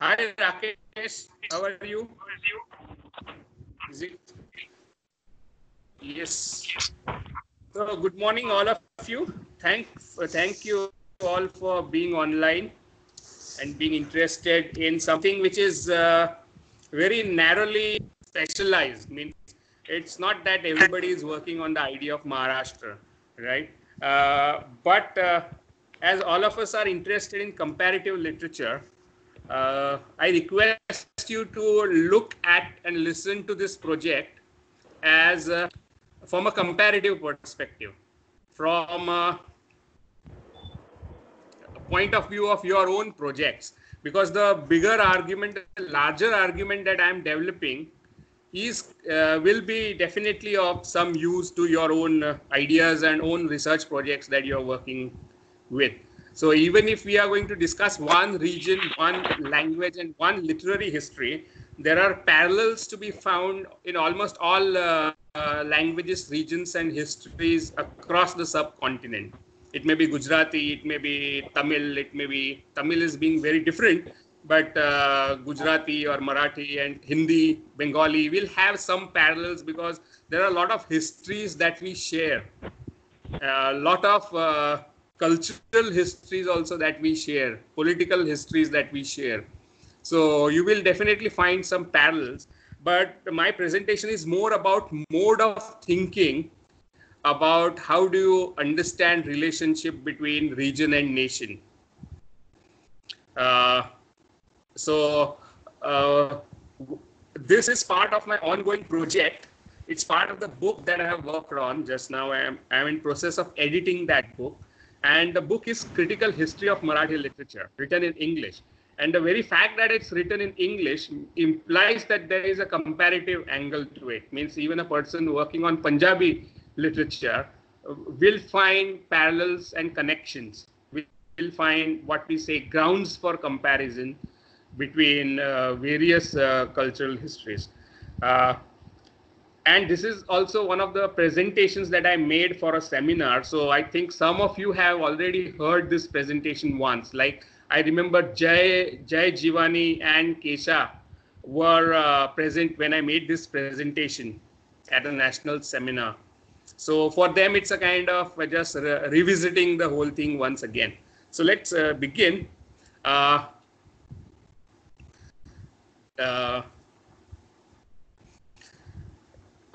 Hi Rakesh, how are you? Is it? Yes. So good morning, all of you. Thank, thank you all for being online and being interested in something which is uh, very narrowly specialized. I mean, it's not that everybody is working on the idea of Maharashtra, right? Uh, but uh, as all of us are interested in comparative literature, uh, I request you to look at and listen to this project as uh, from a comparative perspective, from a point of view of your own projects. Because the bigger argument, the larger argument that I'm developing is uh, will be definitely of some use to your own uh, ideas and own research projects that you're working with. So even if we are going to discuss one region, one language, and one literary history, there are parallels to be found in almost all uh, uh, languages, regions, and histories across the subcontinent. It may be Gujarati, it may be Tamil, it may be Tamil is being very different, but uh, Gujarati or Marathi and Hindi, Bengali will have some parallels because there are a lot of histories that we share, a lot of uh, cultural histories also that we share, political histories that we share. So you will definitely find some parallels. But my presentation is more about mode of thinking about how do you understand relationship between region and nation. Uh, so uh, this is part of my ongoing project. It's part of the book that I have worked on just now. I am, I am in process of editing that book and the book is Critical History of Marathi Literature, written in English. And the very fact that it's written in English implies that there is a comparative angle to it. Means even a person working on Punjabi literature will find parallels and connections. Will find what we say grounds for comparison between uh, various uh, cultural histories. Uh, and this is also one of the presentations that I made for a seminar. So I think some of you have already heard this presentation once. Like I remember Jay, Jay Jivani and Kesha were uh, present when I made this presentation at a national seminar. So for them, it's a kind of just re revisiting the whole thing once again. So let's uh, begin. Uh,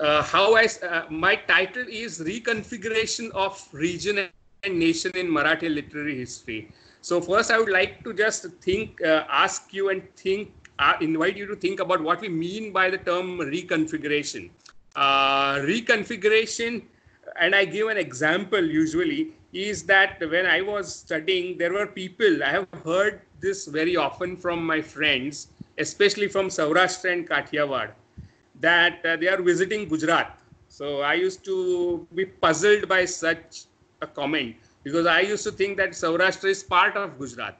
uh how I, uh, my title is Reconfiguration of Region and Nation in Marathi Literary History. So first I would like to just think, uh, ask you and think, uh, invite you to think about what we mean by the term reconfiguration. Uh, reconfiguration, and I give an example usually, is that when I was studying, there were people, I have heard this very often from my friends, especially from Saurashtra and Kathiawad that uh, they are visiting Gujarat. So I used to be puzzled by such a comment because I used to think that Saurashtra is part of Gujarat.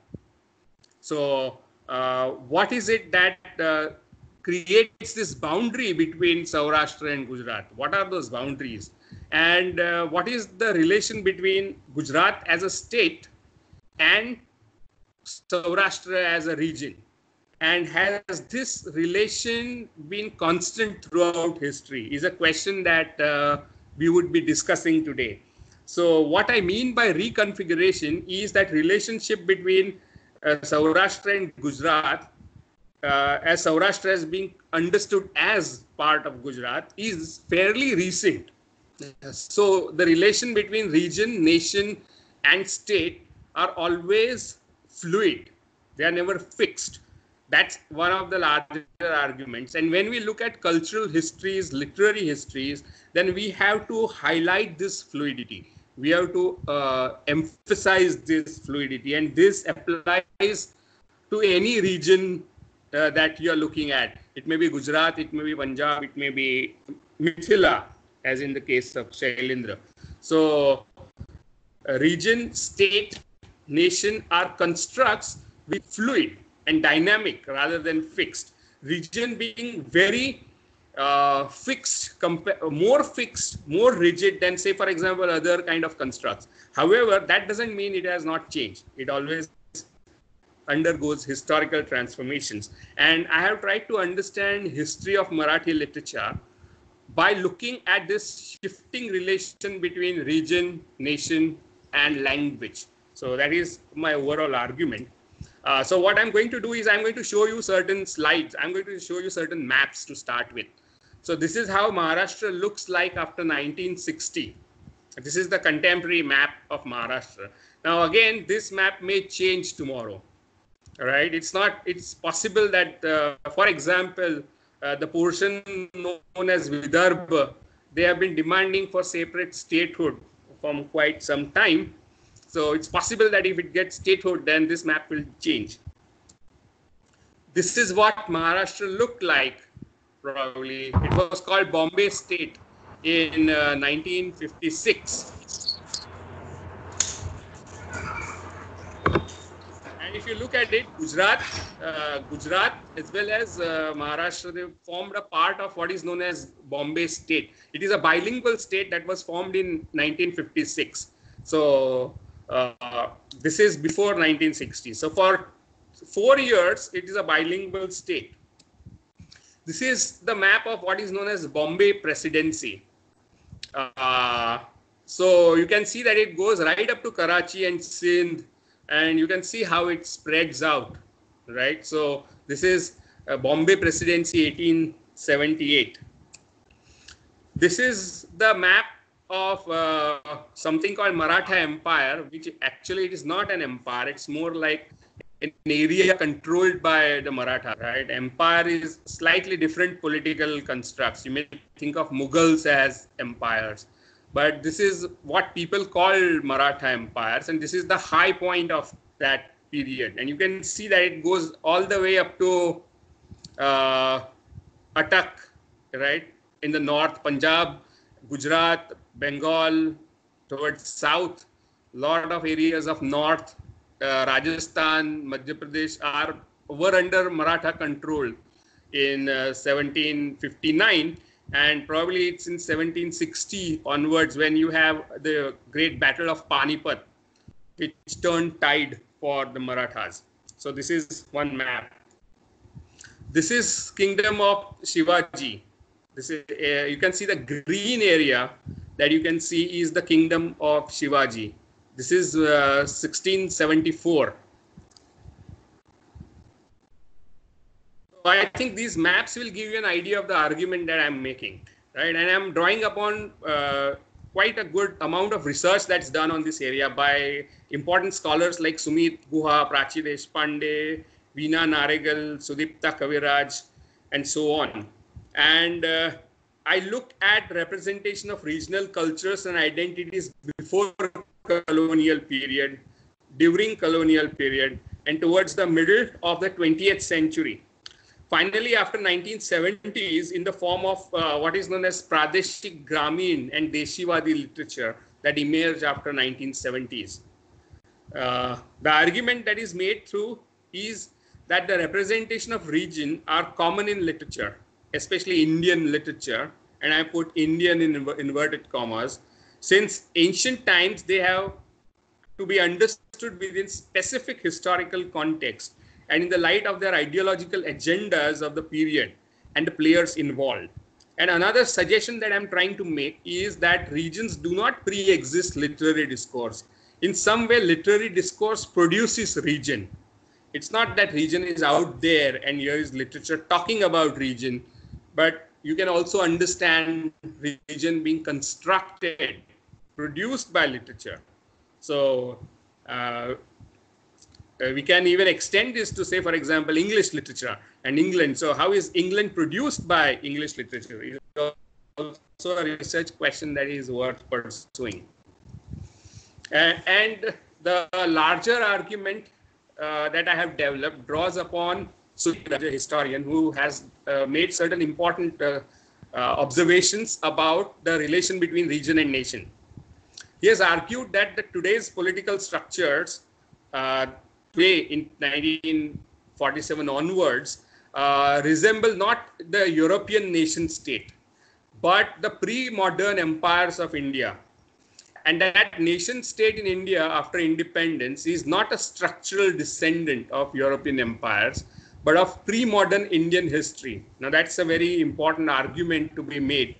So uh, what is it that uh, creates this boundary between Saurashtra and Gujarat? What are those boundaries? And uh, what is the relation between Gujarat as a state and Saurashtra as a region? And has this relation been constant throughout history? Is a question that uh, we would be discussing today. So what i mean by reconfiguration is that relationship between uh, saurashtra and gujarat uh, as saurashtra is being understood as part of gujarat is fairly recent. So the relation between region nation and state are always fluid. They are never fixed that's one of the larger arguments. And when we look at cultural histories, literary histories, then we have to highlight this fluidity. We have to uh, emphasize this fluidity. And this applies to any region uh, that you are looking at. It may be Gujarat, it may be Punjab, it may be Mithila, as in the case of Shailendra. So, region, state, nation are constructs with fluid and dynamic rather than fixed. Region being very uh, fixed, more fixed, more rigid than, say, for example, other kind of constructs. However, that doesn't mean it has not changed. It always undergoes historical transformations. And I have tried to understand history of Marathi literature by looking at this shifting relation between region, nation, and language. So that is my overall argument. Uh, so what I'm going to do is I'm going to show you certain slides. I'm going to show you certain maps to start with. So this is how Maharashtra looks like after 1960. This is the contemporary map of Maharashtra. Now again, this map may change tomorrow. All right, it's not. It's possible that, uh, for example, uh, the portion known as Vidarbha, they have been demanding for separate statehood from quite some time. So it's possible that if it gets statehood, then this map will change. This is what Maharashtra looked like, probably. It was called Bombay State in uh, 1956. And if you look at it, Gujarat, uh, Gujarat as well as uh, Maharashtra, they formed a part of what is known as Bombay State. It is a bilingual state that was formed in 1956. So this is before 1960. So for four years, it is a bilingual state. This is the map of what is known as Bombay Presidency. Uh, so you can see that it goes right up to Karachi and Sindh, and you can see how it spreads out, right? So this is Bombay Presidency 1878. This is the map of uh, something called Maratha Empire, which actually it is not an empire. It's more like an area controlled by the Maratha, right? Empire is slightly different political constructs. You may think of Mughals as empires, but this is what people call Maratha empires, and this is the high point of that period. And you can see that it goes all the way up to uh, Attock, right? In the north, Punjab, Gujarat, Bengal, towards south, lot of areas of north, uh, Rajasthan, Madhya Pradesh are were under Maratha control in uh, 1759 and probably it's in 1760 onwards when you have the great battle of Panipat which turned tide for the Marathas. So this is one map. This is kingdom of Shivaji. This is uh, you can see the green area that you can see is the kingdom of Shivaji. This is uh, 1674. I think these maps will give you an idea of the argument that I'm making, right? And I'm drawing upon uh, quite a good amount of research that's done on this area by important scholars like Sumit Guha, Prachi Deshpande, Veena Naregal, Sudipta Kaviraj, and so on. And uh, I looked at representation of regional cultures and identities before colonial period, during colonial period, and towards the middle of the 20th century. Finally, after 1970s, in the form of uh, what is known as Pradeshik Gramin and Deshivadi literature that emerged after 1970s. Uh, the argument that is made through is that the representation of region are common in literature, especially Indian literature, and I put Indian in inverted commas, since ancient times they have to be understood within specific historical context and in the light of their ideological agendas of the period and the players involved. And another suggestion that I'm trying to make is that regions do not pre-exist literary discourse. In some way, literary discourse produces region. It's not that region is out there and here is literature talking about region, but you can also understand region being constructed produced by literature. So uh, uh, we can even extend this to say, for example, English literature and England. So how is England produced by English literature? Also a research question that is worth pursuing. Uh, and the larger argument uh, that I have developed draws upon A historian who has uh, made certain important uh, observations about the relation between region and nation. He has argued that the today's political structures, uh, today in 1947 onwards, uh, resemble not the European nation state, but the pre-modern empires of India. and that nation state in India after independence is not a structural descendant of European empires, but of pre-modern Indian history. Now that's a very important argument to be made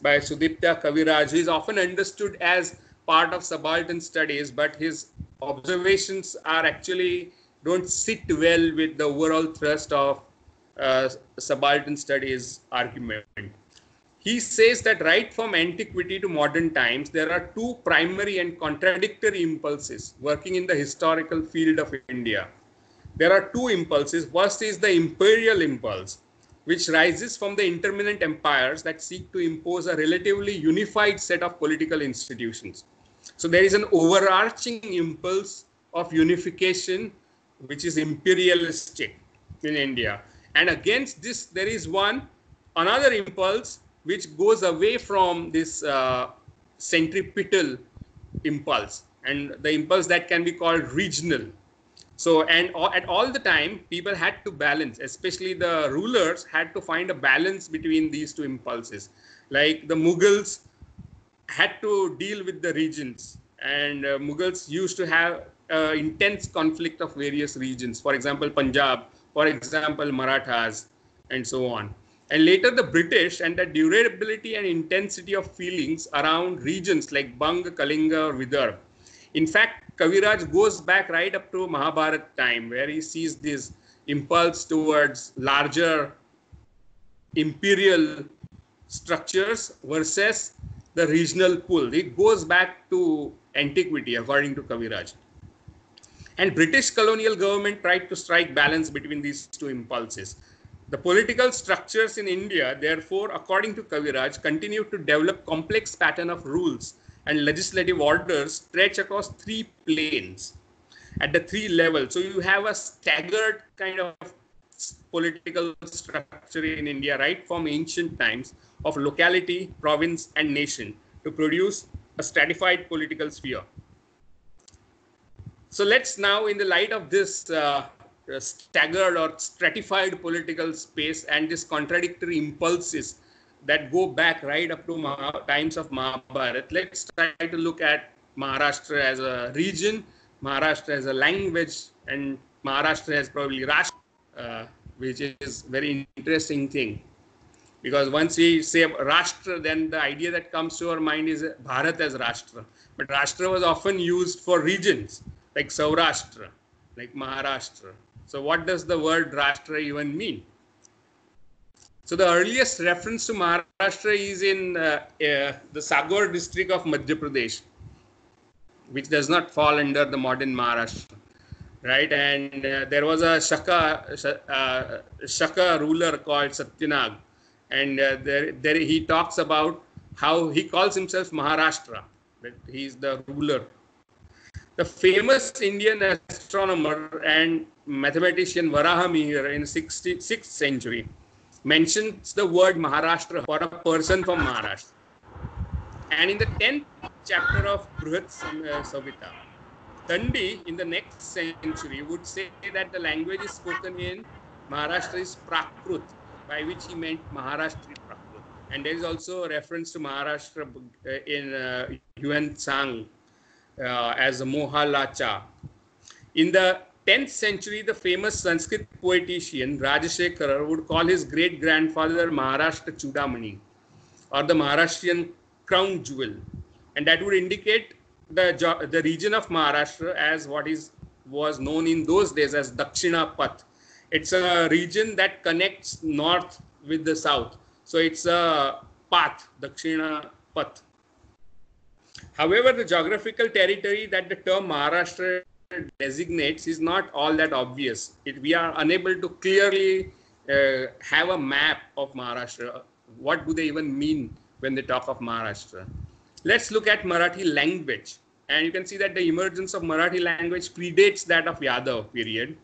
by Sudipta Kaviraj. He is often understood as part of subaltern studies, but his observations are actually don't sit well with the overall thrust of uh, subaltern studies argument. He says that right from antiquity to modern times, there are two primary and contradictory impulses working in the historical field of India. There are two impulses. First is the imperial impulse, which rises from the intermittent empires that seek to impose a relatively unified set of political institutions. So there is an overarching impulse of unification, which is imperialistic in India. And against this, there is one another impulse which goes away from this uh, centripetal impulse and the impulse that can be called regional. So, and at all the time, people had to balance, especially the rulers had to find a balance between these two impulses. Like the Mughals had to deal with the regions, and uh, Mughals used to have uh, intense conflict of various regions. For example, Punjab, for example, Marathas, and so on and later the British and the durability and intensity of feelings around regions like Bang, Kalinga, or Vidarbha. In fact, Kaviraj goes back right up to Mahabharat time, where he sees this impulse towards larger imperial structures versus the regional pull. It goes back to antiquity, according to Kaviraj. And British colonial government tried to strike balance between these two impulses. The political structures in India, therefore, according to Kaviraj, continue to develop complex pattern of rules and legislative orders stretch across three planes at the three levels. So you have a staggered kind of political structure in India right from ancient times of locality, province, and nation to produce a stratified political sphere. So let's now, in the light of this uh, staggered or stratified political space and these contradictory impulses that go back right up to times of Mahabharat. Let's try to look at Maharashtra as a region, Maharashtra as a language, and Maharashtra as probably Rashtra, uh, which is very interesting thing. Because once we say Rashtra, then the idea that comes to our mind is Bharat as Rashtra. But Rashtra was often used for regions like Saurashtra, like Maharashtra, so what does the word Rashtra even mean? So the earliest reference to Maharashtra is in uh, uh, the Sagor district of Madhya Pradesh, which does not fall under the modern Maharashtra, right? And uh, there was a Shaka uh, Shaka ruler called Satyanag, and uh, there, there he talks about how he calls himself Maharashtra, that he is the ruler the famous Indian astronomer and mathematician Varahamihir in 6th century mentions the word Maharashtra for a person from Maharashtra. And in the 10th chapter of Bruhat uh, Samhita, Dandi in the next century would say that the language is spoken in Maharashtra is Prakrut, by which he meant Maharashtri Prakrut. And there is also a reference to Maharashtra uh, in uh, Yuan Tsang uh, as Mohalacha. In the 10th century, the famous Sanskrit poetician Rajashekara would call his great grandfather Maharashtra Chudamani or the Maharashtrian crown jewel. And that would indicate the, the region of Maharashtra as what is was known in those days as Dakshina Path. It's a region that connects north with the south. So it's a path, Dakshina Path. However, the geographical territory that the term Maharashtra designates is not all that obvious. It, we are unable to clearly uh, have a map of Maharashtra. What do they even mean when they talk of Maharashtra? Let's look at Marathi language. And you can see that the emergence of Marathi language predates that of Yadav period.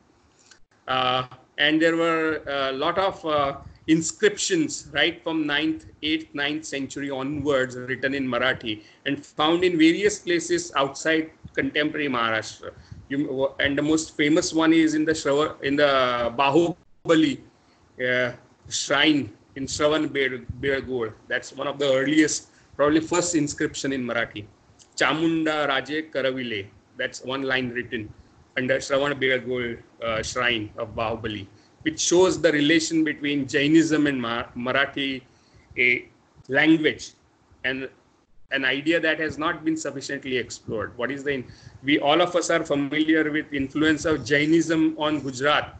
Uh, and there were a lot of uh, inscriptions right from 9th, 8th, 9th century onwards written in Marathi and found in various places outside contemporary Maharashtra. You, and the most famous one is in the Shrava, in the Bahubali uh, shrine in Shravan Belgod. That's one of the earliest, probably first inscription in Marathi. Chamunda Raje Karavile. That's one line written under Shravan Begol uh, shrine of Bahubali, which shows the relation between Jainism and Mar- Marathi a language and an idea that has not been sufficiently explored. What is the we all of us are familiar with influence of Jainism on Gujarat,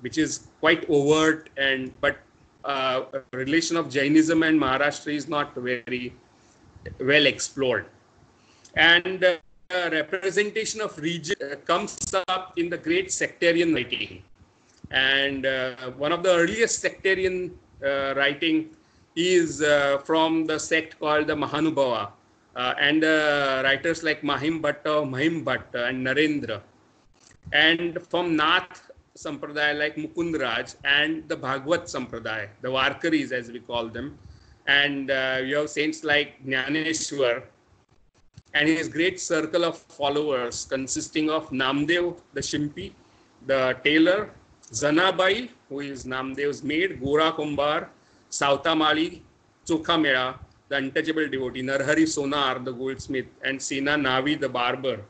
which is quite overt and but uh, relation of Jainism and Maharashtra is not very well explored. And uh, representation of region uh, comes up in the great sectarian writing. And uh, one of the earliest sectarian uh, writing is uh, from the sect called the Mahanubhava. Uh, and uh, writers like Mahim Bhatta, Mahim Bhatta, and Narendra. And from Nath Sampradaya like Mukundraj and the Bhagwat Sampradaya, the Varkaris as we call them. And uh, you have saints like Jnaneshwar and his great circle of followers consisting of Namdev, the Shimpi, the tailor, Janabai, who is Namdev's maid, Gora Kumbhar, Sautamali, Chokha the untouchable devotee, Narhari Sonar, the goldsmith, and Sena Navi, the barber,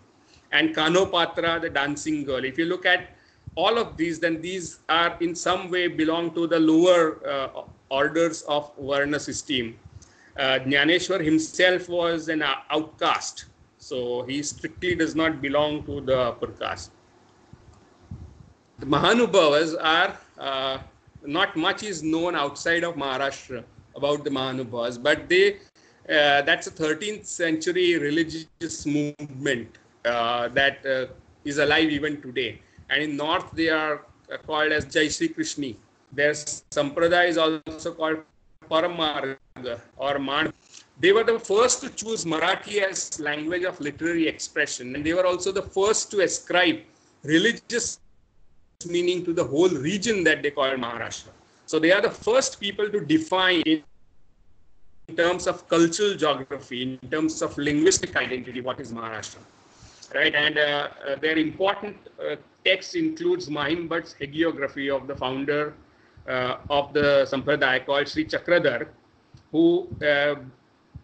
and Kanhopatra, the dancing girl. If you look at all of these, then these are in some way belong to the lower uh, orders of Varna system. Uh, Jnaneshwar himself was an outcast, so he strictly does not belong to the upper caste. The Mahanubhavas are uh, not much is known outside of Maharashtra about the Mahanubhavas, but they uh, that's a 13th century religious movement uh, that uh, is alive even today. And in North, they are called as Jai Shri Krishni. Their sampradaya is also called Paramarga or Man. They were the first to choose Marathi as language of literary expression, and they were also the first to ascribe religious meaning to the whole region that they call Maharashtra. So they are the first people to define in terms of cultural geography, in terms of linguistic identity, what is Maharashtra right? And uh, uh, their important uh, text includes Mahim Bhatt's hagiography of the founder of the Sampradaya called Sri Chakradhar, who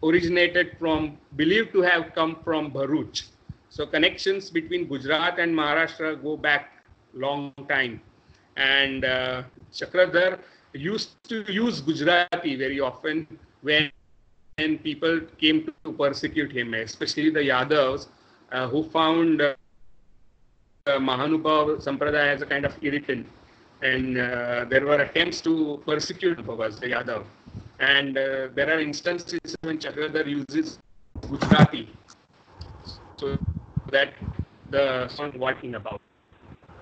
originated from, believed to have come from Bharuch. So connections between Gujarat and Maharashtra go back long time. And uh, Chakradhar used to use Gujarati very often when, when people came to persecute him, especially the Yadavs uh, who found uh, Mahanubhav Sampradaya as a kind of irritant. And uh, there were attempts to persecute Bhavas, the Yadav. And uh, there are instances when Chakradhar uses Gujarati. So that the song walking about.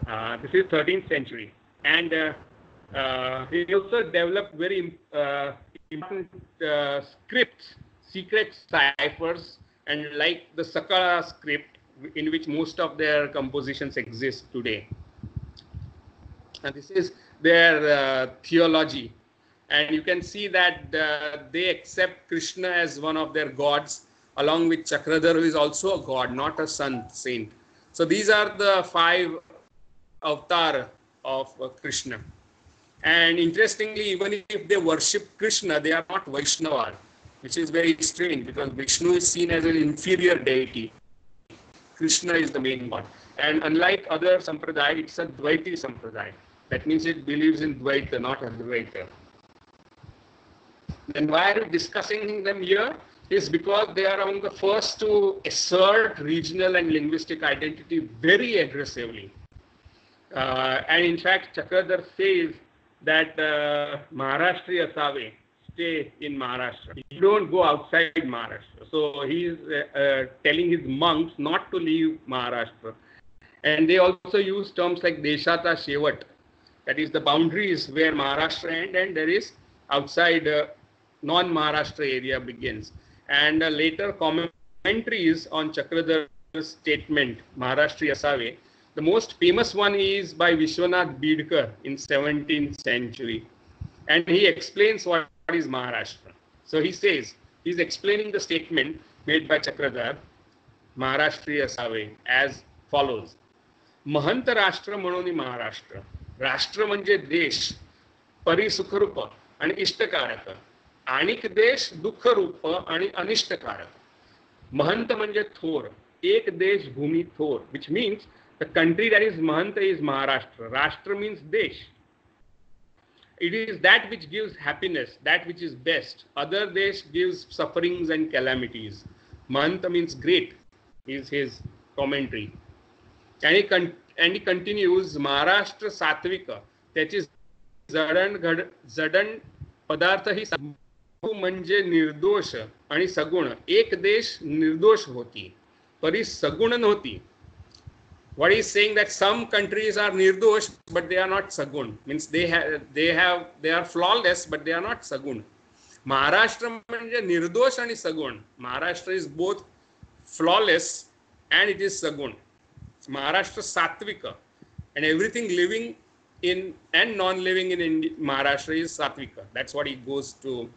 Uh, this is 13th century. And uh, he also developed very important scripts, secret ciphers and like the Sakala script in which most of their compositions exist today. And this is their uh, theology. And you can see that uh, they accept Krishna as one of their gods, along with Chakradhar, who is also a god, not a sun saint. So these are the five avatar of uh, Krishna. And interestingly, even if they worship Krishna, they are not Vaishnava which is very strange because Vishnu is seen as an inferior deity. Krishna is the main one. And unlike other sampradaya, it's a Dvaiti sampradaya. That means it believes in Dvaita, not Advaita. Then why are we discussing them here? Is because they are among the first to assert regional and linguistic identity very aggressively. Uh, and in fact, Chakradhar says that uh, Maharashtriya stay in Maharashtra. You don't go outside Maharashtra. So he's uh, uh, telling his monks not to leave Maharashtra. And they also use terms like Deshata Shevat, that is the boundaries where Maharashtra ends and there is outside uh, non-Maharashtra area begins. And uh, later commentaries on Chakradhar's statement, Maharashtriya Save, the most famous one is by Vishwanath Bidkar in 17th century. And he explains what is Maharashtra. So he says, he's explaining the statement made by Chakradhar, Maharashtriya Save, as follows. महंत राष्ट्र म्हणून महाराष्ट्र राष्ट्र म्हणजे देश परिसुखरूप आणि इष्टकारक आणिक देश दुःखरूप आणि अनिष्टकारक महंत म्हणजे थोर एक देश भूमी थोर which means the country that is Mahanta is Maharashtra. Rashtra means Desh. It is that which gives happiness, that which is best. Other Desh gives sufferings and calamities. Mahanta means great, is his commentary. And he, con- and he continues Maharashtra Satvika, that is जडण घड जडण पदार्थ ही म्हणजे निर्दोष आणि सगुण एक देश निर्दोष होती परी सगुण नव्हती what he's saying that some countries are nirdosh but they are not sagun. Means they have they have they are flawless but they are not sagun. Maharashtra nirdosh and sagun. Maharashtra is both flawless and it is sagun. Maharashtra satvika and everything living in and non-living in maharashtra is satvika that's what he goes to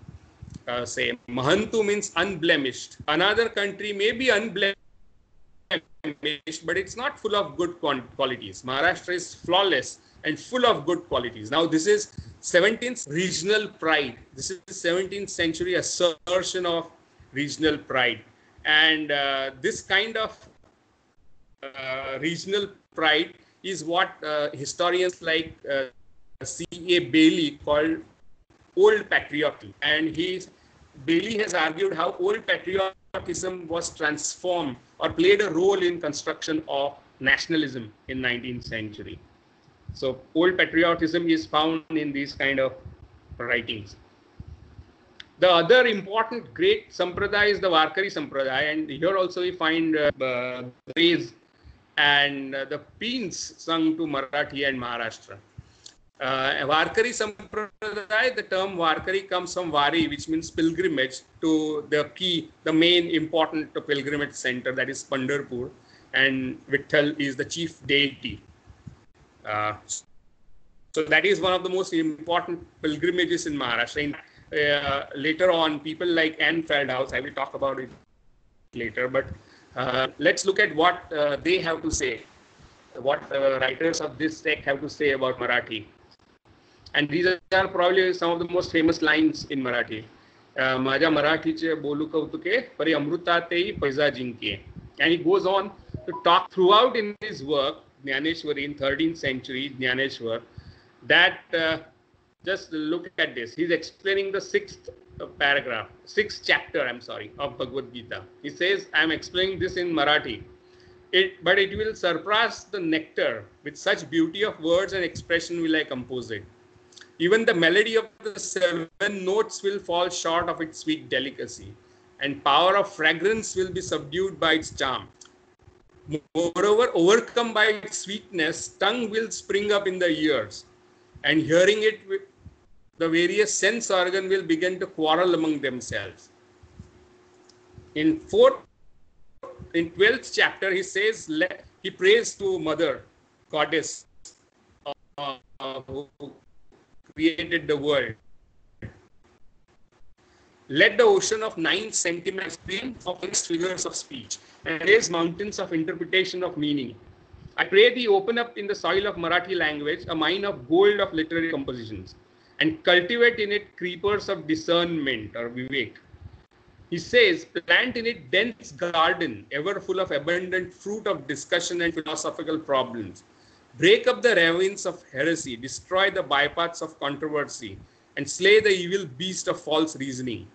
uh, say. Mahantu means unblemished. Another country may be unblemished but it's not full of good qualities. Maharashtra is flawless and full of good qualities. Now, this is 17th regional pride. This is 17th century assertion of regional pride. And uh, this kind of uh, regional pride is what uh, historians like uh, C.A. Bayly called old patriotism. And he, Bayly has argued how old patriotism was transformed or played a role in construction of nationalism in 19th century. So old patriotism is found in these kind of writings. The other important great sampradaya is the Varkari sampradaya, and here also we find uh, and uh, the paeans sung to Marathi and Maharashtra. Uh, Varkari Sampradaya, the term Varkari comes from Vari, which means pilgrimage to the key, the main important pilgrimage center, that is Pandharpur, and Vitthal is the chief deity. Uh, so that is one of the most important pilgrimages in Maharashtra. uh, later on, people like Anne Feldhaus, I will talk about it later, but uh, let's look at what uh, they have to say, what the writers of this text have to say about Marathi. And these are probably some of the most famous lines in Marathi. Uh, माझ्या मराठीचे बोलू कौतुके परी अमृतातेही पैजा जिंके and he goes on to talk throughout in his work Jnaneshwari in 13th century Jnaneshwar that uh, just look at this he's explaining the sixth paragraph, sixth chapter, I'm sorry, of Bhagavad Gita. He says, I'm explaining this in Marathi. It, but it will surpass the nectar. With such beauty of words and expression will I compose it. Even the melody of the seven notes will fall short of its sweet delicacy, and power of fragrance will be subdued by its charm. Moreover, overcome by its sweetness, tongue will spring up in the ears, and hearing it the various sense organ will begin to quarrel among themselves. In fourth, in 12th chapter, he says, he prays to Mother, Goddess, uh, who created the world. Let the ocean of nine sentiments stream of fixed figures of speech and raise mountains of interpretation of meaning. I pray thee open up in the soil of Marathi language a mine of gold of literary compositions and cultivate in it creepers of discernment or vivek. He says, plant in it dense garden, ever full of abundant fruit of discussion and philosophical problems. Break up the ravines of heresy, destroy the bypaths of controversy, and slay the evil beast of false reasoning.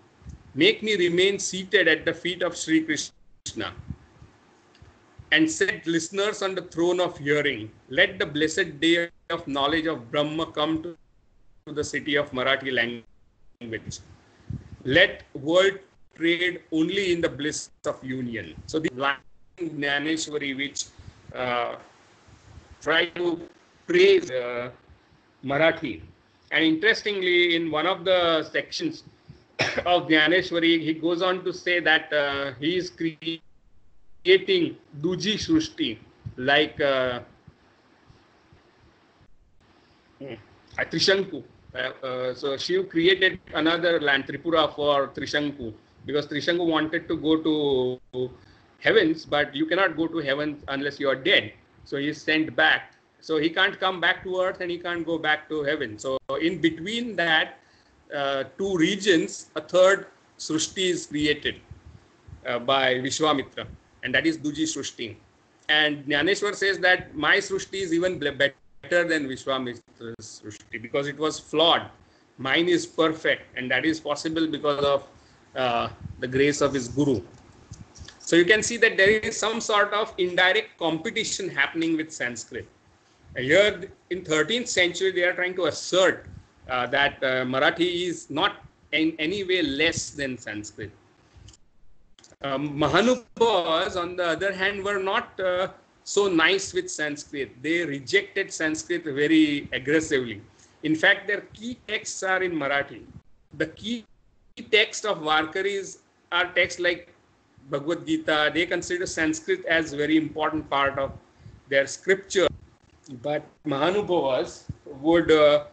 Make me remain seated at the feet of Sri Krishna and set listeners on the throne of hearing. Let the blessed day of knowledge of Brahma come to the city of Marathi language. Let world trade only in the bliss of union. So the Jnaneshwari, which uh, try to praise uh, Marathi. And interestingly, in one of the sections of Jnaneshwari, he goes on to say that uh, he is creating Duji Shrushti, like uh, hmm, Trishanku. Uh, uh, so Shiv created another land, Tripura, for Trishanku because Trishanku wanted to go to heavens, but you cannot go to heaven unless you are dead. So he is sent back. So he can't come back to earth and he can't go back to heaven. So in between that uh, two regions, a third Srushti is created. uh, by Vishwamitra, and that is Duji Srushti. And Jnaneshwar says that my Srushti is even better than Vishwamitra's Srushti because it was flawed. Mine is perfect, and that is possible because of uh, the grace of his Guru. So you can see that there is some sort of indirect competition happening with Sanskrit. Here in 13th century, they are trying to assert uh, that uh, Marathi is not in any way less than Sanskrit. Um, Mahanubhavas, on the other hand, were not uh, so nice with Sanskrit. They rejected Sanskrit very aggressively. In fact, their key texts are in Marathi. The key text of Varkaris are texts like Bhagavad Gita. They consider Sanskrit as a very important part of their scripture. But Mahanubhavas would uh,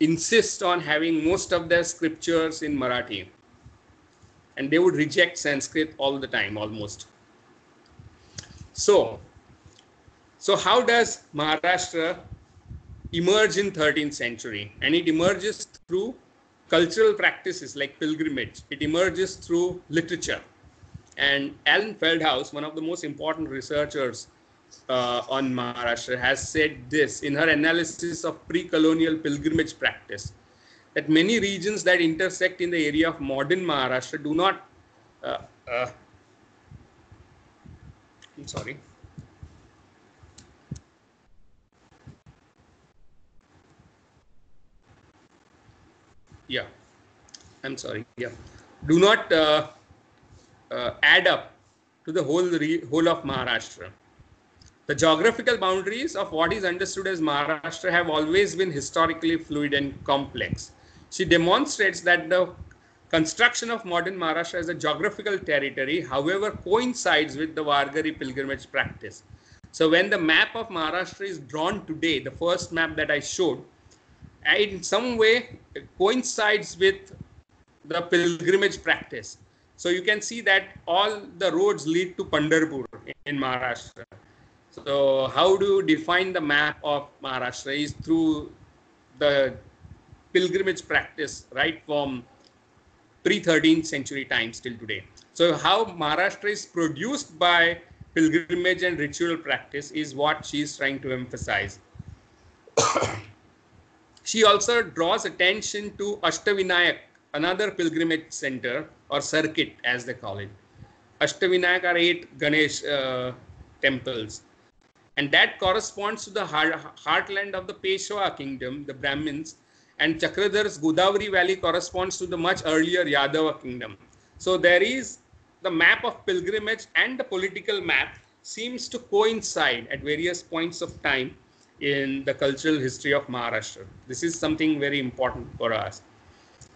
insist on having most of their scriptures in Marathi and they would reject Sanskrit all the time almost. So, so how does Maharashtra emerge in 13th century? And it emerges through cultural practices like pilgrimage. It emerges through literature. And Anne Feldhaus, one of the most important researchers uh, on Maharashtra, has said this in her analysis of pre-colonial pilgrimage practice that many regions that intersect in the area of modern Maharashtra do not. Uh, uh, I'm sorry. Yeah, I'm sorry. Yeah, do not uh, uh add up to the whole whole of Maharashtra. The geographical boundaries of what is understood as Maharashtra have always been historically fluid and complex. She demonstrates that the construction of modern Maharashtra as a geographical territory, however, coincides with the Varkari pilgrimage practice. So when the map of Maharashtra is drawn today, the first map that I showed, in some way coincides with the pilgrimage practice. So you can see that all the roads lead to Pandharpur in Maharashtra. So how do you define the map of Maharashtra is through the pilgrimage practice right from pre-13th century times till today. So how Maharashtra is produced by pilgrimage and ritual practice is what she is trying to emphasize. she also draws attention to Ashtavinayak, another pilgrimage center or circuit as they call it. Ashtavinayak are eight Ganesh uh, temples. And that corresponds to the heartland of the Peshwa kingdom, the Brahmins, and Chakradhar's Godavari Valley corresponds to the much earlier Yadava kingdom. So there is the map of pilgrimage and the political map seems to coincide at various points of time in the cultural history of Maharashtra. This is something very important for us.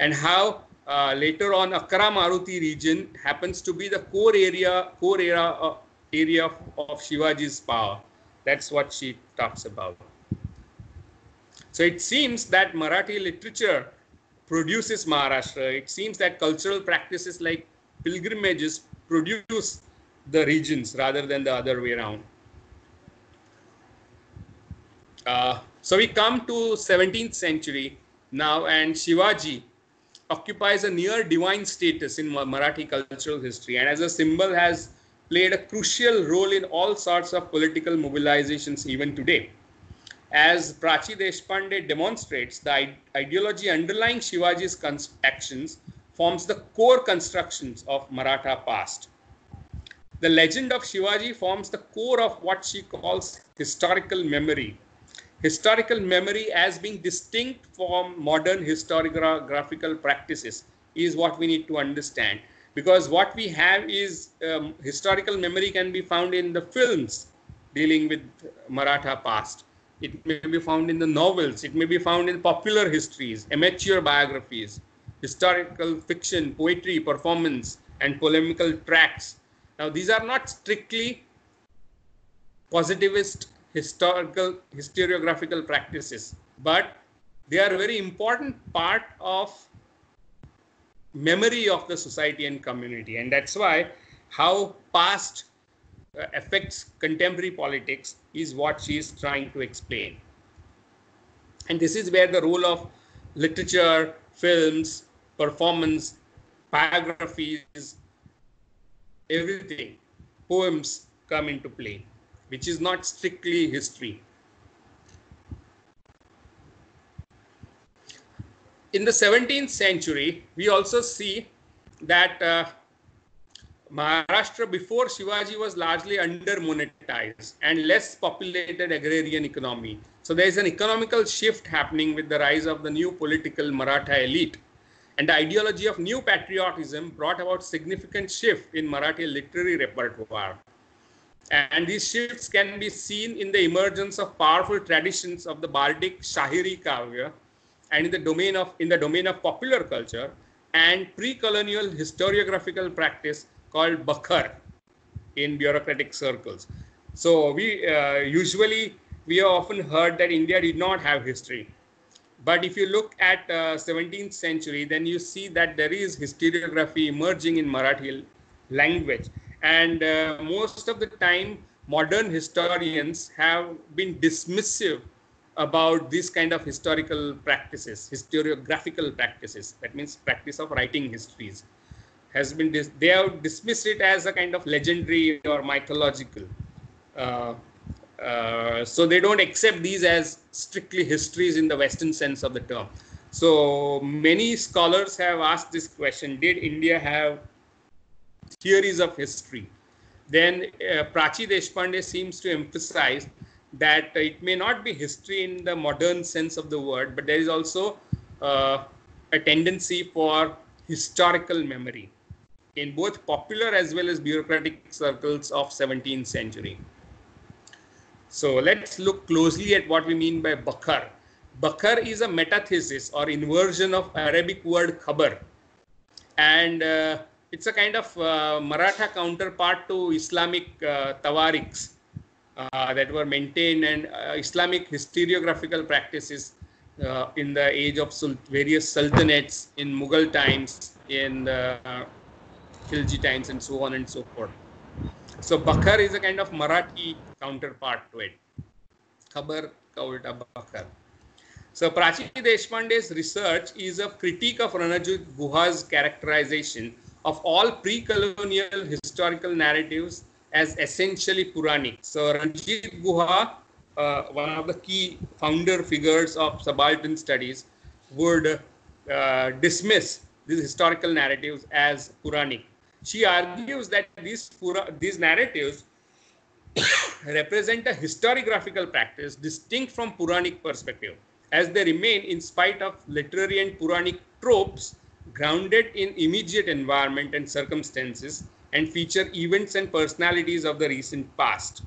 And how uh, later on Akara Maruti region happens to be the core area, core area, uh, area of, of Shivaji's power. That's what she talks about. So it seems that Marathi literature produces Maharashtra. It seems that cultural practices like pilgrimages produce the regions rather than the other way around. Uh, so we come to 17th century now and Shivaji occupies a near divine status in Marathi cultural history and as a symbol has played a crucial role in all sorts of political mobilizations even today. As Prachi Deshpande demonstrates, the ideology underlying Shivaji's actions forms the core constructions of Maratha past. The legend of Shivaji forms the core of what she calls historical memory. Historical memory as being distinct from modern historiographical practices is what we need to understand because what we have is um, historical memory can be found in the films dealing with Maratha past it may be found in the novels. It may be found in popular histories, amateur biographies, historical fiction, poetry, performance, and polemical tracts. Now, these are not strictly positivist historical historiographical practices, but they are a very important part of memory of the society and community. And that's why how past uh, affects contemporary politics is what she is trying to explain. And this is where the role of literature, films, performance, biographies, everything, poems come into play, which is not strictly history. In the 17th century, we also see that uh, Maharashtra before Shivaji was largely under monetized and less populated agrarian economy. So there is an economical shift happening with the rise of the new political Maratha elite. And the ideology of new patriotism brought about significant shift in Marathi literary repertoire. And these shifts can be seen in the emergence of powerful traditions of the Bhakti Shahiri Kavya and in the domain of in the domain of popular culture and pre-colonial historiographical practice called Bakhar in bureaucratic circles. So we uh, usually we have often heard that India did not have history. But if you look at uh, 17th century, then you see that there is historiography emerging in Marathi language. And uh, most of the time, modern historians have been dismissive about this kind of historical practices, historiographical practices. That means practice of writing histories has been dis- they have dismissed it as a kind of legendary or mythological. Uh, uh, so they don't accept these as strictly histories in the Western sense of the term. So many scholars have asked this question: Did India have theories of history? Then uh, Prachi Deshpande seems to emphasize that it may not be history in the modern sense of the word, but there is also uh, a tendency for historical memory in both popular as well as bureaucratic circles of 17th century. So let's look closely at what we mean by Bakhar. Bakhar is a metathesis or inversion of Arabic word khabar. And uh, it's a kind of uh, Maratha counterpart to Islamic uh, tawarikhs uh, that were maintained and uh, Islamic historiographical practices uh, in the age of various sultanates in Mughal times, in the Khilji times, and so on and so forth. So Bakhar is a kind of Marathi counterpart to it. Khabar Kaulta Bakhar. So Prachi Deshpande's research is a critique of Ranajit Guha's characterization of all pre-colonial historical narratives as essentially Puranic. So Ranajit Guha, uh, one of the key founder figures of subaltern studies, would uh, dismiss these historical narratives as Puranic. She argues that these, these narratives represent a historiographical practice distinct from Puranic perspective, as they remain, in spite of literary and Puranic tropes, grounded in immediate environment and circumstances and feature events and personalities of the recent past.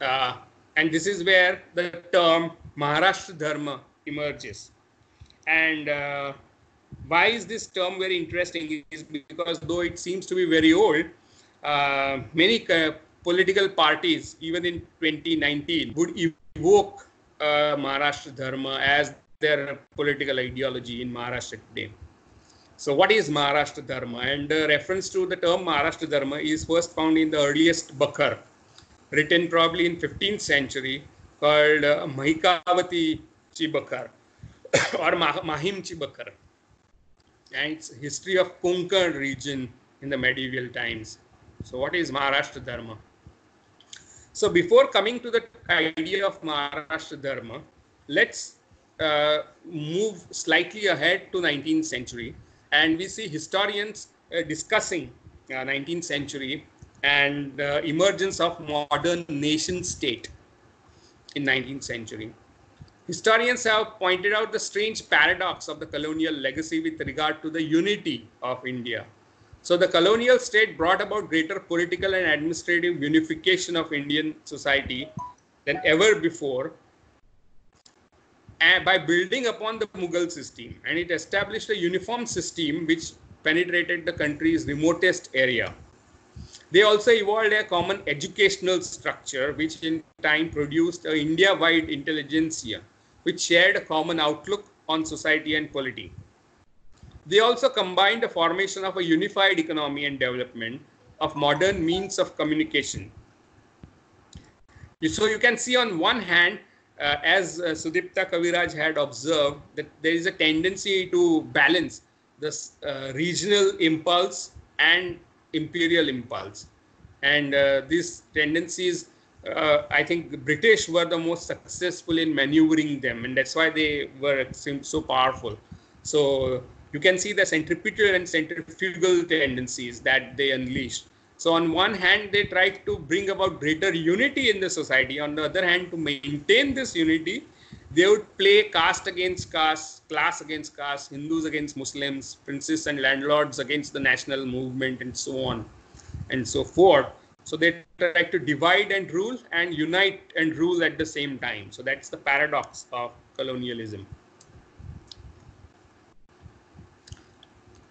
Uh, and this is where the term Maharashtra Dharma emerges. And uh, why is this term very interesting? Is because though it seems to be very old, uh, many uh, political parties, even in 2019, would evoke uh, Maharashtra Dharma as their political ideology in Maharashtra today. So, what is Maharashtra Dharma? And the reference to the term Maharashtra Dharma is first found in the earliest Bakhar, written probably in 15th century, called uh, Mahikavatichi Bakhar or Mahimchi Bakhar. And it's history of Konkan region in the medieval times. So, what is Maharashtra Dharma? So, before coming to the idea of Maharashtra Dharma, let's uh, move slightly ahead to 19th century. And we see historians uh, discussing uh, 19th century and uh, emergence of modern nation state in 19th century. Historians have pointed out the strange paradox of the colonial legacy with regard to the unity of india so the colonial state brought about greater political and administrative unification of indian society than ever before eh, by building upon the Mughal system, and it established a uniform system which penetrated the country's remotest area. They also evolved a common educational structure, which in time produced an India wide intelligentsia, which shared a common outlook on society and polity. They also combined the formation of a unified economy and development of modern means of communication. So you can see on one hand uh, as uh, Sudipta Kaviraj had observed, that there is a tendency to balance this uh, regional impulse and imperial impulse. And uh, these tendencies, uh, I think the British were the most successful in maneuvering them, and that's why they were so powerful. So you can see the centripetal and centrifugal tendencies that they unleashed. So on one hand, they tried to bring about greater unity in the society. On the other hand, to maintain this unity, they would play caste against caste, class against caste, Hindus against Muslims, princes and landlords against the national movement, and so on and so forth. So they tried to divide and rule and unite and rule at the same time. So that's the paradox of colonialism.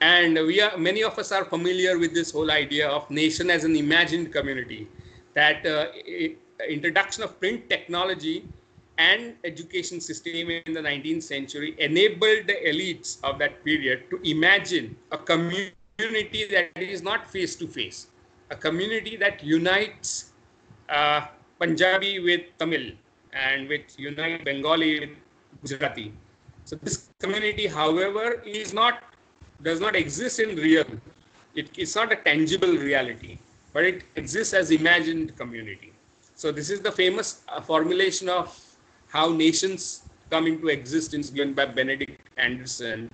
And we are many of us are familiar with this whole idea of nation as an imagined community. That uh, introduction of print technology and education system in the 19th century enabled the elites of that period to imagine a community that is not face to face, a community that unites uh, Punjabi with Tamil and with unite Bengali with Gujarati. So this community, however, is not does not exist in real. It, it's not a tangible reality, but it exists as imagined community. So this is the famous uh, formulation of how nations come into existence given by Benedict Anderson.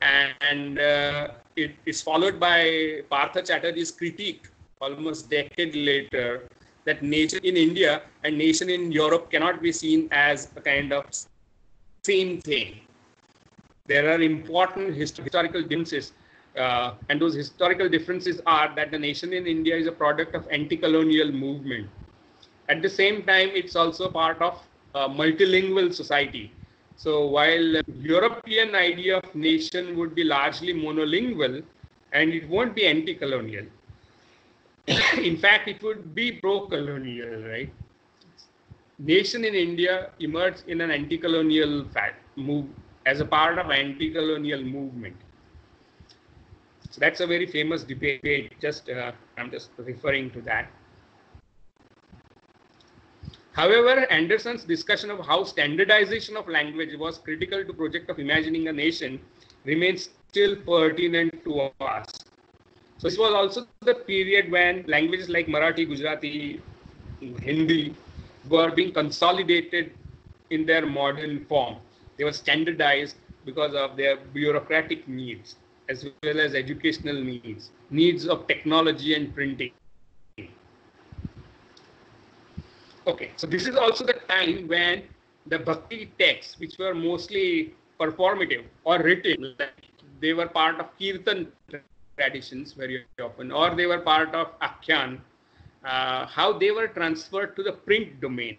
And uh, it is followed by Partha Chatterjee's critique almost decade later that nature in India and nation in Europe cannot be seen as a kind of same thing. There are important historical differences uh, and those historical differences are that the nation in India is a product of anti-colonial movement. At the same time, it's also part of a multilingual society. So while European idea of nation would be largely monolingual and it won't be anti-colonial. in fact, it would be pro-colonial, right? Nation in India emerged in an anti-colonial move as a part of anti-colonial movement. So that's a very famous debate. Just uh, I'm just referring to that. However, Anderson's discussion of how standardization of language was critical to project of imagining a nation remains still pertinent to us. So this was also the period when languages like Marathi, Gujarati, Hindi were being consolidated in their modern form. They were standardized because of their bureaucratic needs as well as educational needs, needs of technology and printing. Okay, so this is also the time when the bhakti texts, which were mostly performative or written, they were part of kirtan traditions very often, or they were part of akhyan, uh, how they were transferred to the print domain,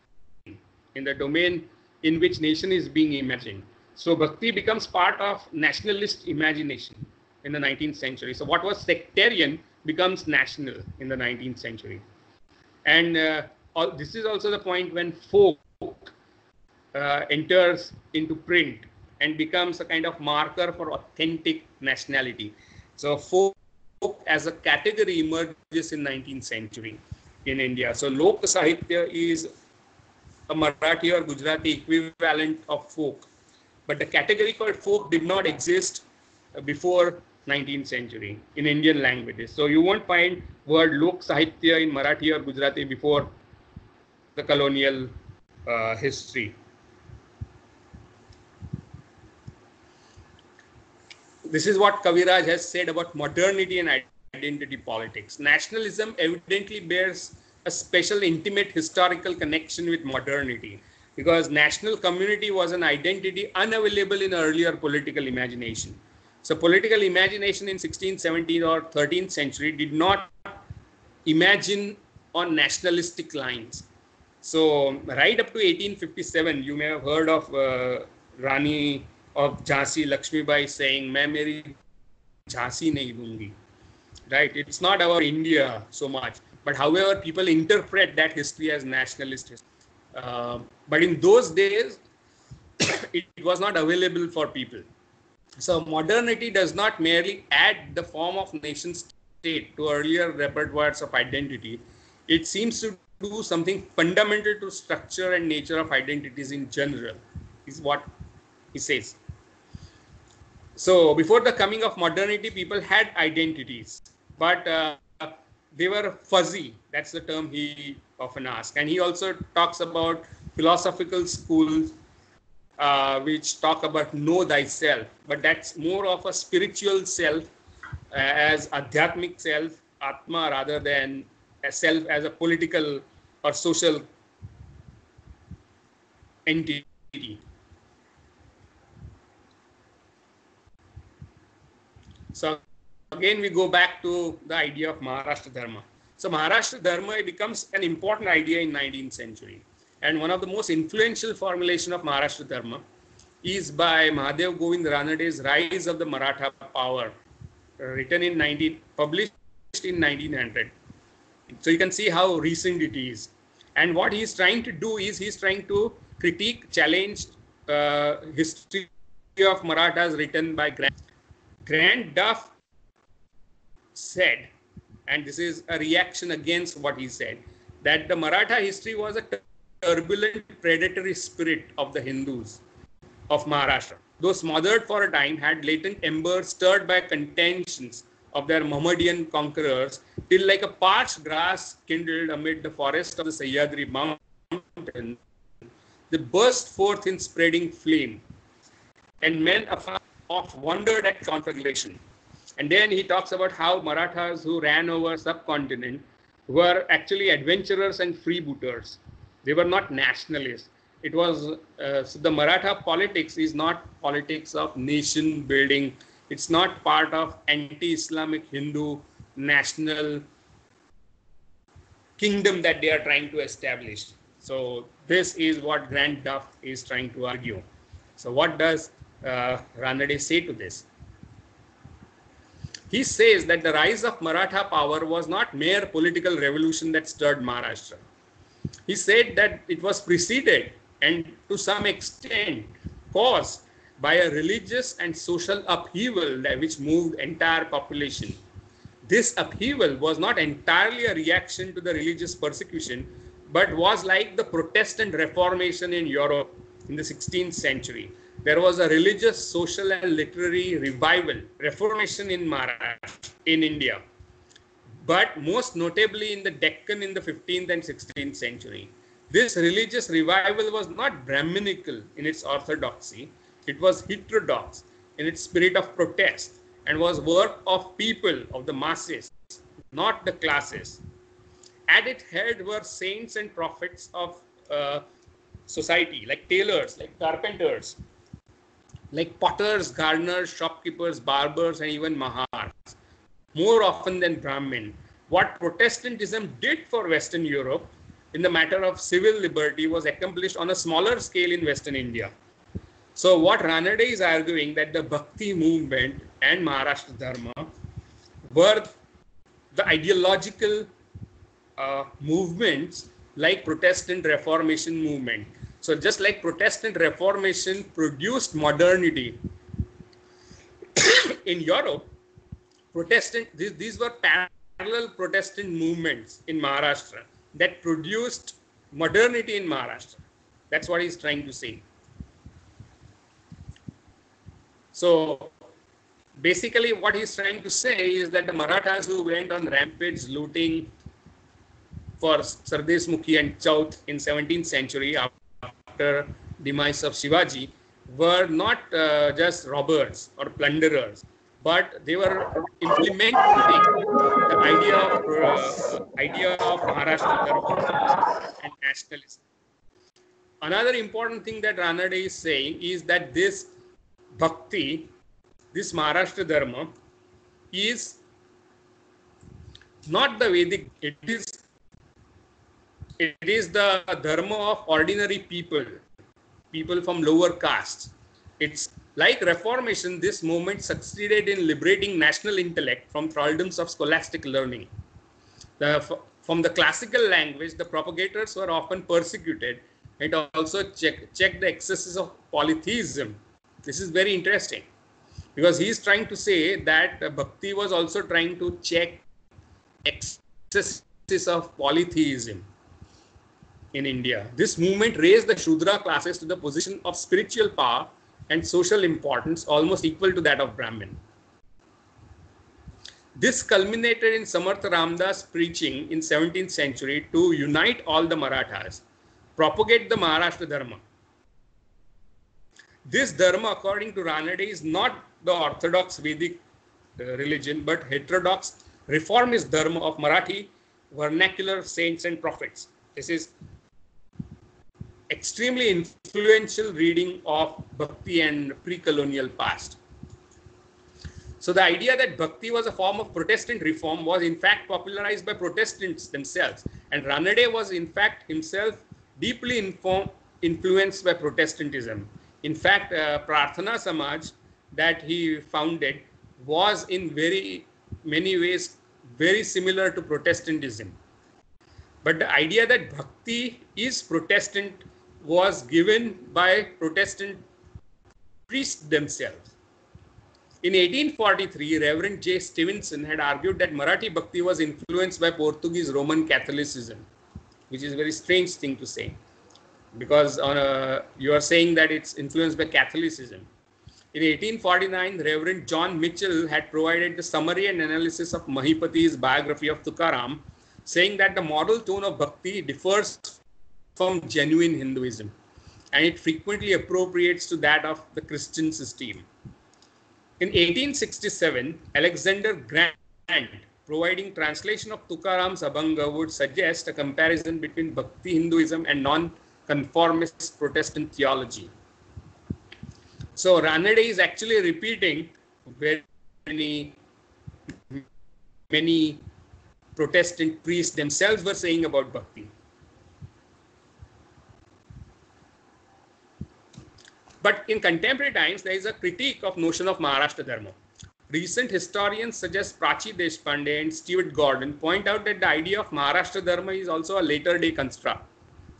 in the domain in which nation is being imagined. So bhakti becomes part of nationalist imagination in the 19th century. So what was sectarian becomes national in the 19th century. And uh, all, this is also the point when folk uh, enters into print and becomes a kind of marker for authentic nationality. So folk as a category emerges in 19th century in India. So Lok Sahitya is a Marathi or Gujarati equivalent of folk. But the category called folk did not exist before 19th century in Indian languages. So you won't find word Lok Sahitya in Marathi or Gujarati before the colonial uh, history. This is what Kaviraj has said about modernity and identity politics. Nationalism evidently bears a special intimate historical connection with modernity because national community was an identity unavailable in earlier political imagination. So political imagination in 16th, 17th or 13th century did not imagine on nationalistic lines. So right up to 1857, you may have heard of uh, Rani of Jhansi Lakshmi Bai saying, "मैं मेरी Jhansi नहीं दूंगी." Right? It's not our India so much, but however, people interpret that history as nationalist history. Uh, but in those days, it was not available for people. So modernity does not merely add the form of nation state to earlier repertoires of identity. It seems to do something fundamental to structure and nature of identities in general, is what he says. So before the coming of modernity, people had identities, but uh, they were fuzzy. That's the term he often asks. And he also talks about philosophical schools uh, which talk about know thyself, but that's more of a spiritual self uh, as adhyatmic self, atma, rather than a self as a political or social entity. So again, we go back to the idea of Maharashtra Dharma. So Maharashtra Dharma becomes an important idea in 19th century. And one of the most influential formulation of Maharashtra Dharma is by Mahadev Govind Ranade's Rise of the Maratha Power, written in 19, published in 1900. So you can see how recent it is. And what he's trying to do is he's trying to critique, challenge uh, history of Marathas written by Grant. Grant Duff said, and this is a reaction against what he said, that the Maratha history was a turbulent predatory spirit of the Hindus of Maharashtra. Though smothered for a time, had latent embers stirred by contentions of their Mohammedan conquerors, till like a parched grass kindled amid the forest of the Sahyadri mountain, they burst forth in spreading flame, and men afar off wondered at conflagration. And then he talks about how Marathas who ran over subcontinent were actually adventurers and freebooters. They were not nationalists. It was uh, so the Maratha politics is not politics of nation building. It's not part of anti-Islamic Hindu national kingdom that they are trying to establish. So this is what Grant Duff is trying to argue. So what does uh, Ranade say to this? He says that the rise of Maratha power was not mere political revolution that stirred Maharashtra. He said that it was preceded and to some extent caused by a religious and social upheaval which moved entire population. This upheaval was not entirely a reaction to the religious persecution, but was like the Protestant Reformation in Europe in the 16th century there was a religious, social, and literary revival, reformation in Maharashtra, in India, but most notably in the Deccan in the 15th and 16th century. This religious revival was not Brahminical in its orthodoxy, it was heterodox in its spirit of protest and was work of people, of the masses, not the classes. At its head were saints and prophets of uh, society, like tailors, like carpenters, like potters, gardeners, shopkeepers, barbers, and even mahars, more often than Brahmin. What Protestantism did for Western Europe in the matter of civil liberty was accomplished on a smaller scale in Western India. So, what Ranade is arguing that the Bhakti movement and Maharashtra Dharma were the ideological uh, movements like Protestant Reformation movement so just like Protestant Reformation produced modernity in Europe, Protestant these, these were parallel Protestant movements in Maharashtra that produced modernity in Maharashtra. That's what he's trying to say. So basically what he's trying to say is that the Marathas who went on rampage looting for Sardeshmukhi and Chauth in 17th century after demise of Shivaji were not uh, just robbers or plunderers, but they were implementing the idea of uh, idea of Maharashtra and nationalism. Another important thing that Ranade is saying is that this bhakti, this Maharashtra Dharma, is not the Vedic, it is it is the dharma of ordinary people, people from lower castes. It's like Reformation, this movement succeeded in liberating national intellect from thraldoms of scholastic learning. The, from the classical language, the propagators were often persecuted. It also checked check the excesses of polytheism. This is very interesting because he is trying to say that Bhakti was also trying to check excesses of polytheism in India. This movement raised the Shudra classes to the position of spiritual power and social importance almost equal to that of Brahmin. This culminated in Samarth Ramdas preaching in 17th century to unite all the Marathas, propagate the Maharashtra Dharma. This Dharma, according to Ranade, is not the orthodox Vedic uh, religion, but heterodox reformist Dharma of Marathi vernacular saints and prophets. This is extremely influential reading of Bhakti and pre-colonial past. So the idea that Bhakti was a form of Protestant reform was in fact popularized by Protestants themselves. And Ranade was in fact himself deeply informed, influenced by Protestantism. In fact, uh, Prarthana Samaj that he founded was in very many ways very similar to Protestantism. But the idea that bhakti is Protestant was given by Protestant priests themselves. In 1843, Reverend J. Stevenson had argued that Marathi bhakti was influenced by Portuguese Roman Catholicism, which is a very strange thing to say because a, you are saying that it's influenced by Catholicism. In 1849, Reverend John Mitchell had provided the summary and analysis of Mahipati's biography of Tukaram, saying that the moral tone of bhakti differs from genuine Hinduism and it frequently appropriates to that of the Christian system. In 1867, Alexander Grant, providing translation of Tukaram's Abhanga, would suggest a comparison between Bhakti Hinduism and non-conformist Protestant theology. So Ranade is actually repeating very many, many Protestant priests themselves were saying about bhakti. But in contemporary times, there is a critique of notion of Maharashtra Dharma. Recent historians such as Prachi Deshpande and Stewart Gordon point out that the idea of Maharashtra Dharma is also a later day construct.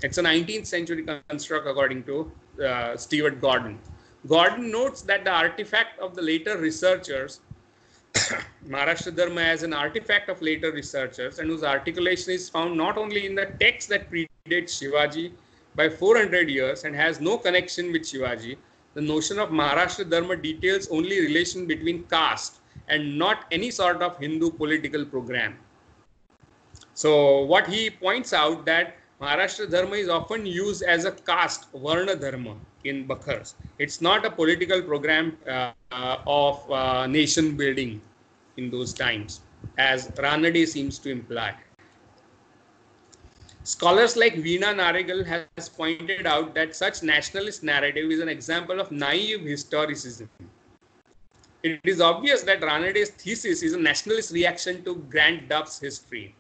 It's a 19th century construct according to uh, Stewart Gordon. Gordon notes that the artifact of the later researchers, Maharashtra Dharma as an artifact of later researchers, and whose articulation is found not only in the texts that predate Shivaji by 400 years and has no connection with Shivaji, the notion of Maharashtra Dharma details only relation between caste and not any sort of Hindu political program. So what he points out that Maharashtra Dharma is often used as a caste, Varna Dharma in Bakhars. It's not a political program uh, uh, of uh, nation building in those times, as Ranade seems to imply. Scholars like Veena Naregal has pointed out that such nationalist narrative is an example of naive historicism. It is obvious that Ranade's thesis is a nationalist reaction to Grant Duff's history.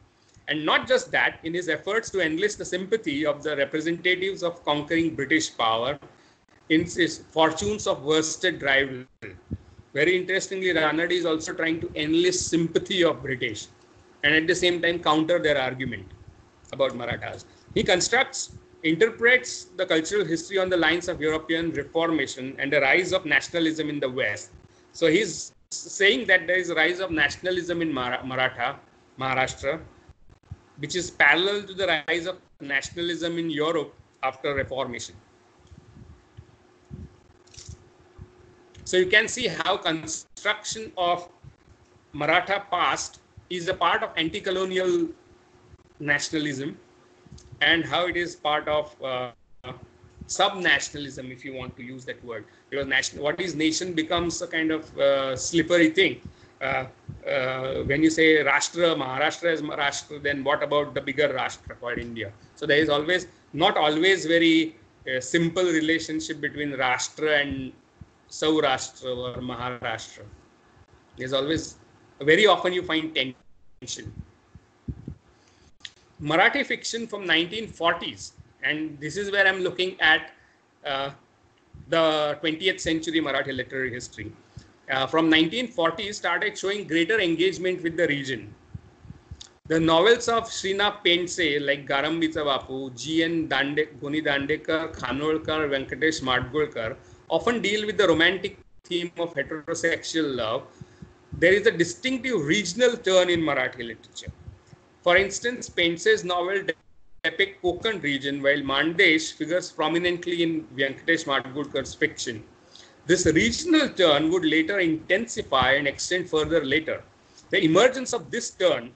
And not just that, in his efforts to enlist the sympathy of the representatives of conquering British power in his fortunes of worsted rival. Very interestingly, Ranade is also trying to enlist sympathy of British and at the same time counter their argument about Marathas. He constructs, interprets the cultural history on the lines of European Reformation and the rise of nationalism in the West. So he's saying that there is a rise of nationalism in Mar- Maratha, Maharashtra, which is parallel to the rise of nationalism in Europe after Reformation. So you can see how construction of Maratha past is a part of anti-colonial nationalism and how it is part of uh, sub-nationalism, if you want to use that word. Because national, what is nation becomes a kind of uh, slippery thing. Uh, uh, when you say Rashtra, Maharashtra is Rashtra, then what about the bigger Rashtra called India? So there is always, not always very uh, simple relationship between Rashtra and Saurashtra or Maharashtra. There's always, very often you find tension. Marathi fiction from 1940s, and this is where I'm looking at uh, the 20th century Marathi literary history uh, from 1940 started showing greater engagement with the region. The novels of Srina Pendse like Garambicha Bapu, G.N. Dande, Goni Dandekar, Khanolkar, Venkatesh Madgulkar often deal with the romantic theme of heterosexual love. There is a distinctive regional turn in Marathi literature. For instance, Pendse's novel depict Konkan region while Mandesh figures prominently in Venkatesh Madgulkar's fiction. This regional turn would later intensify and extend further later. The emergence of this turn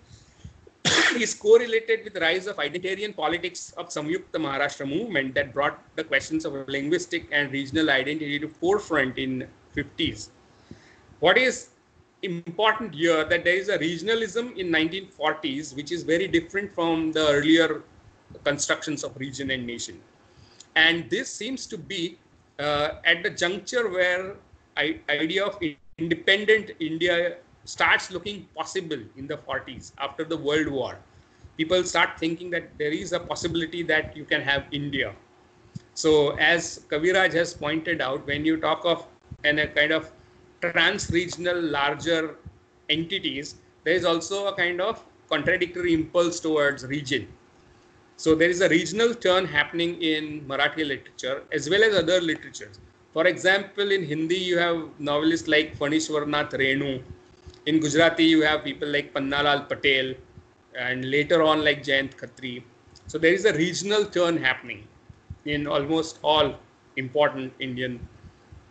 is correlated with the rise of identitarian politics of Samyukta Maharashtra movement that brought the questions of linguistic and regional identity to forefront in 50s. What is important here that there is a regionalism in 1940s which is very different from the earlier constructions of region and nation. And this seems to be uh, at the juncture where I, idea of independent India starts looking possible in the 40s after the World War. People start thinking that there is a possibility that you can have India. So as Kaviraj has pointed out, when you talk of and a kind of trans-regional larger entities, there is also a kind of contradictory impulse towards region. So there is a regional turn happening in Marathi literature as well as other literatures. For example, in Hindi, you have novelists like Phanishwarnath Renu. In Gujarati, you have people like Pannalal Patel and later on like Jayant Khatri. So there is a regional turn happening in almost all important Indian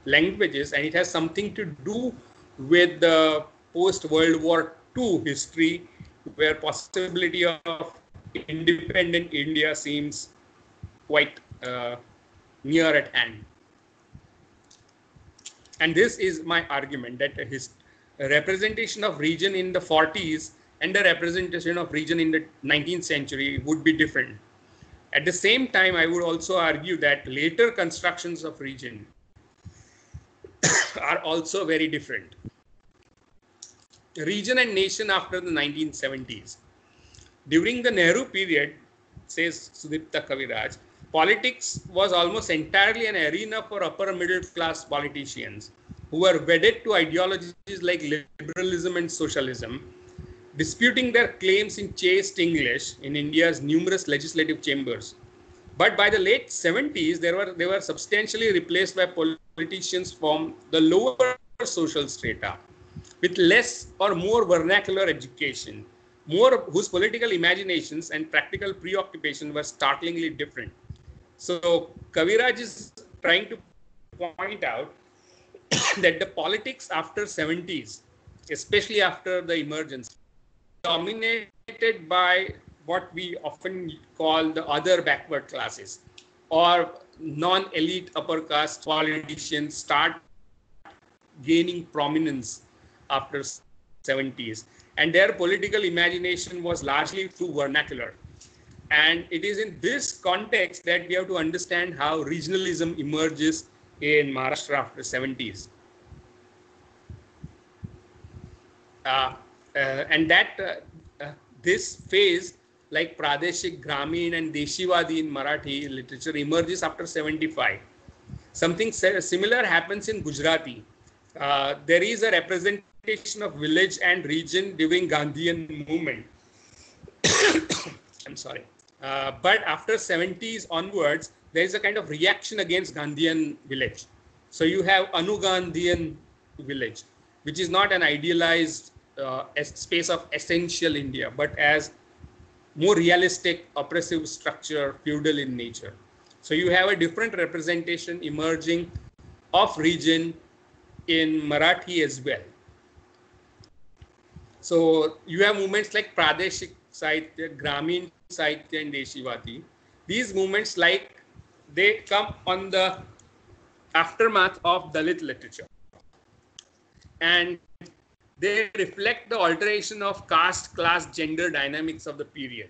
languages and it has something to do with the post World War II history where possibility of independent India seems quite uh, near at hand. And this is my argument that his representation of region in the 40s and the representation of region in the 19th century would be different. At the same time, I would also argue that later constructions of region are also very different. Region and nation after the 1970s. During the Nehru period, says Sudipta Kaviraj, politics was almost entirely an arena for upper middle class politicians who were wedded to ideologies like liberalism and socialism, disputing their claims in chaste English in India's numerous legislative chambers. But by the late 70s, they were, they were substantially replaced by politicians from the lower social strata with less or more vernacular education, more whose political imaginations and practical preoccupation were startlingly different. So Kaviraj is trying to point out that the politics after 70s, especially after the emergence, dominated by what we often call the other backward classes or non-elite upper caste politicians start gaining prominence after 70s and their political imagination was largely through vernacular and it is in this context that we have to understand how regionalism emerges in Maharashtra after 70s. Uh, uh, and that uh, uh this phase like Pradeshik, Gramin, and Deshivadi in Marathi literature emerges after 75. Something similar happens in Gujarati. Uh, there is a representation of village and region during Gandhian movement. I'm sorry. Uh, but after 70s onwards, there is a kind of reaction against Gandhian village. So you have Anugandhian village, which is not an idealized uh, space of essential India, but as more realistic, oppressive structure, feudal in nature. So you have a different representation emerging of region in Marathi as well. So you have movements like Pradeshik Sahitya, Gramin Sahitya and Deshivadi. These movements like they come on the aftermath of Dalit literature. And they reflect the alteration of caste, class, gender dynamics of the period.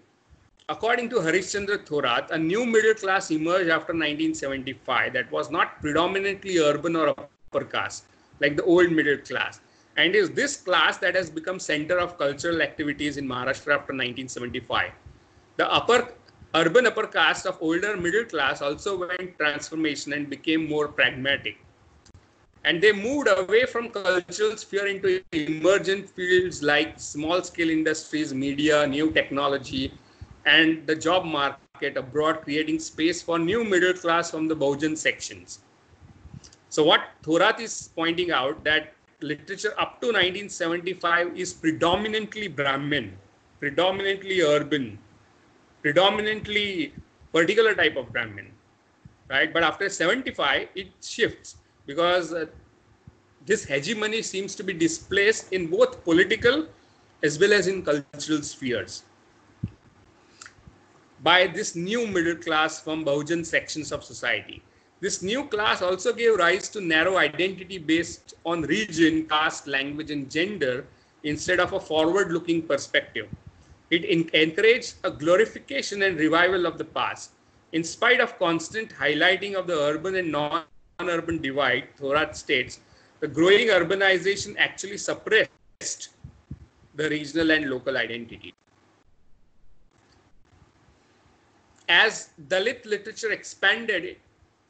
According to Harishchandra Thorat, a new middle class emerged after 1975 that was not predominantly urban or upper caste, like the old middle class. And it is this class that has become center of cultural activities in Maharashtra after 1975. The upper urban upper caste of older middle class also went transformation and became more pragmatic and they moved away from cultural sphere into emergent fields like small scale industries media new technology and the job market abroad creating space for new middle class from the Bahujan sections. So what thorat is pointing out that literature up to 1975 is predominantly brahmin predominantly urban predominantly particular type of brahmin right? But after 75 it shifts because uh, this hegemony seems to be displaced in both political as well as in cultural spheres by this new middle class from Bahujan sections of society. This new class also gave rise to narrow identity based on region, caste, language, and gender instead of a forward looking perspective. It encouraged a glorification and revival of the past. In spite of constant highlighting of the urban and non urban divide, Thorat states, the growing urbanization actually suppressed the regional and local identity. As Dalit literature expanded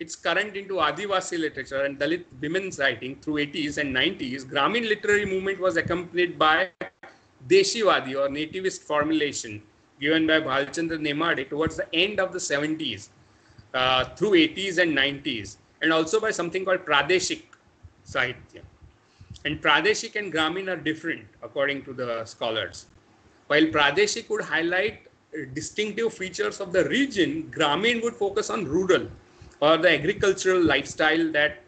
its current into Adivasi literature and Dalit women's writing through 80s and 90s, Gramin literary movement was accompanied by Deshivadi or nativist formulation given by Bhalchandra Nemade towards the end of the 70s uh, through 80s and 90s, and also by something called Pradeshik Sahitya. And Pradeshik and Gramin are different according to the scholars. While Pradeshik would highlight distinctive features of the region, Gramin would focus on rural or the agricultural lifestyle that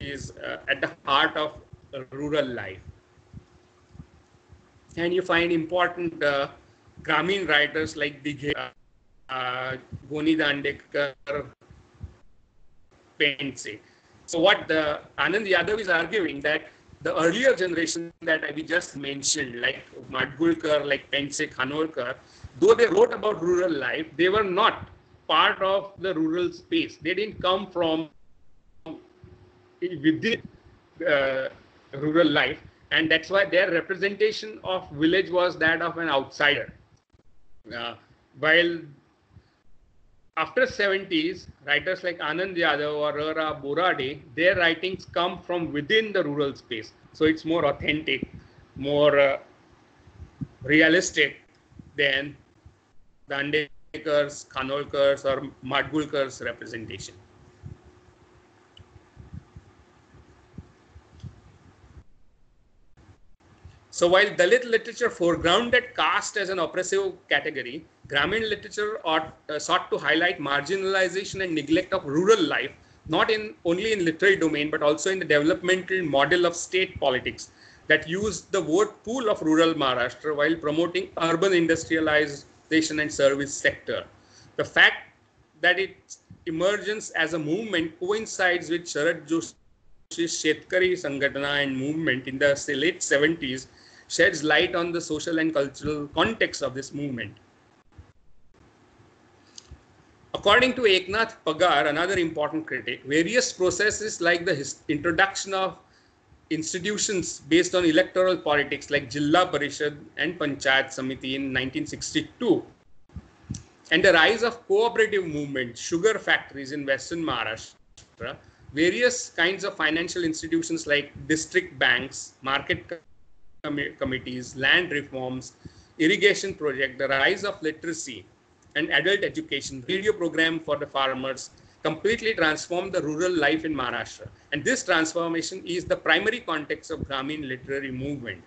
is uh, at the heart of rural life and you find important uh, Grameen writers like Dighe, uh, Goni Dandekar, Pendse. So what the Anand Yadav is arguing that the earlier generation that we just mentioned, like Madgulkar, like Pendse, Khanolkar, though they wrote about rural life, they were not part of the rural space. They didn't come from within uh, rural life and that's why their representation of village was that of an outsider. Uh, while after 70s, writers like Anand Yadav or Rara Borade, their writings come from within the rural space. So it's more authentic, more uh, realistic than Dandekar's, Khanolkar's or Madgulkar's representation. So while Dalit literature foregrounded caste as an oppressive category, Grameen literature ought, uh, sought to highlight marginalization and neglect of rural life, not in only in literary domain, but also in the developmental model of state politics that used the vote pool of rural Maharashtra while promoting urban industrialization and service sector. The fact that its emergence as a movement coincides with Sharad Joshi's Shetkari Sanghatana and movement in the late 70s sheds light on the social and cultural context of this movement. According to Eknath Pagar, another important critic, various processes like the introduction of institutions based on electoral politics like Jilla Parishad and Panchayat Samiti in 1962 and the rise of cooperative movements, sugar factories in Western Maharashtra, various kinds of financial institutions like district banks, market com- committees, land reforms, irrigation project, the rise of literacy and adult education video program for the farmers completely transformed the rural life in Maharashtra. And this transformation is the primary context of Grameen literary movement.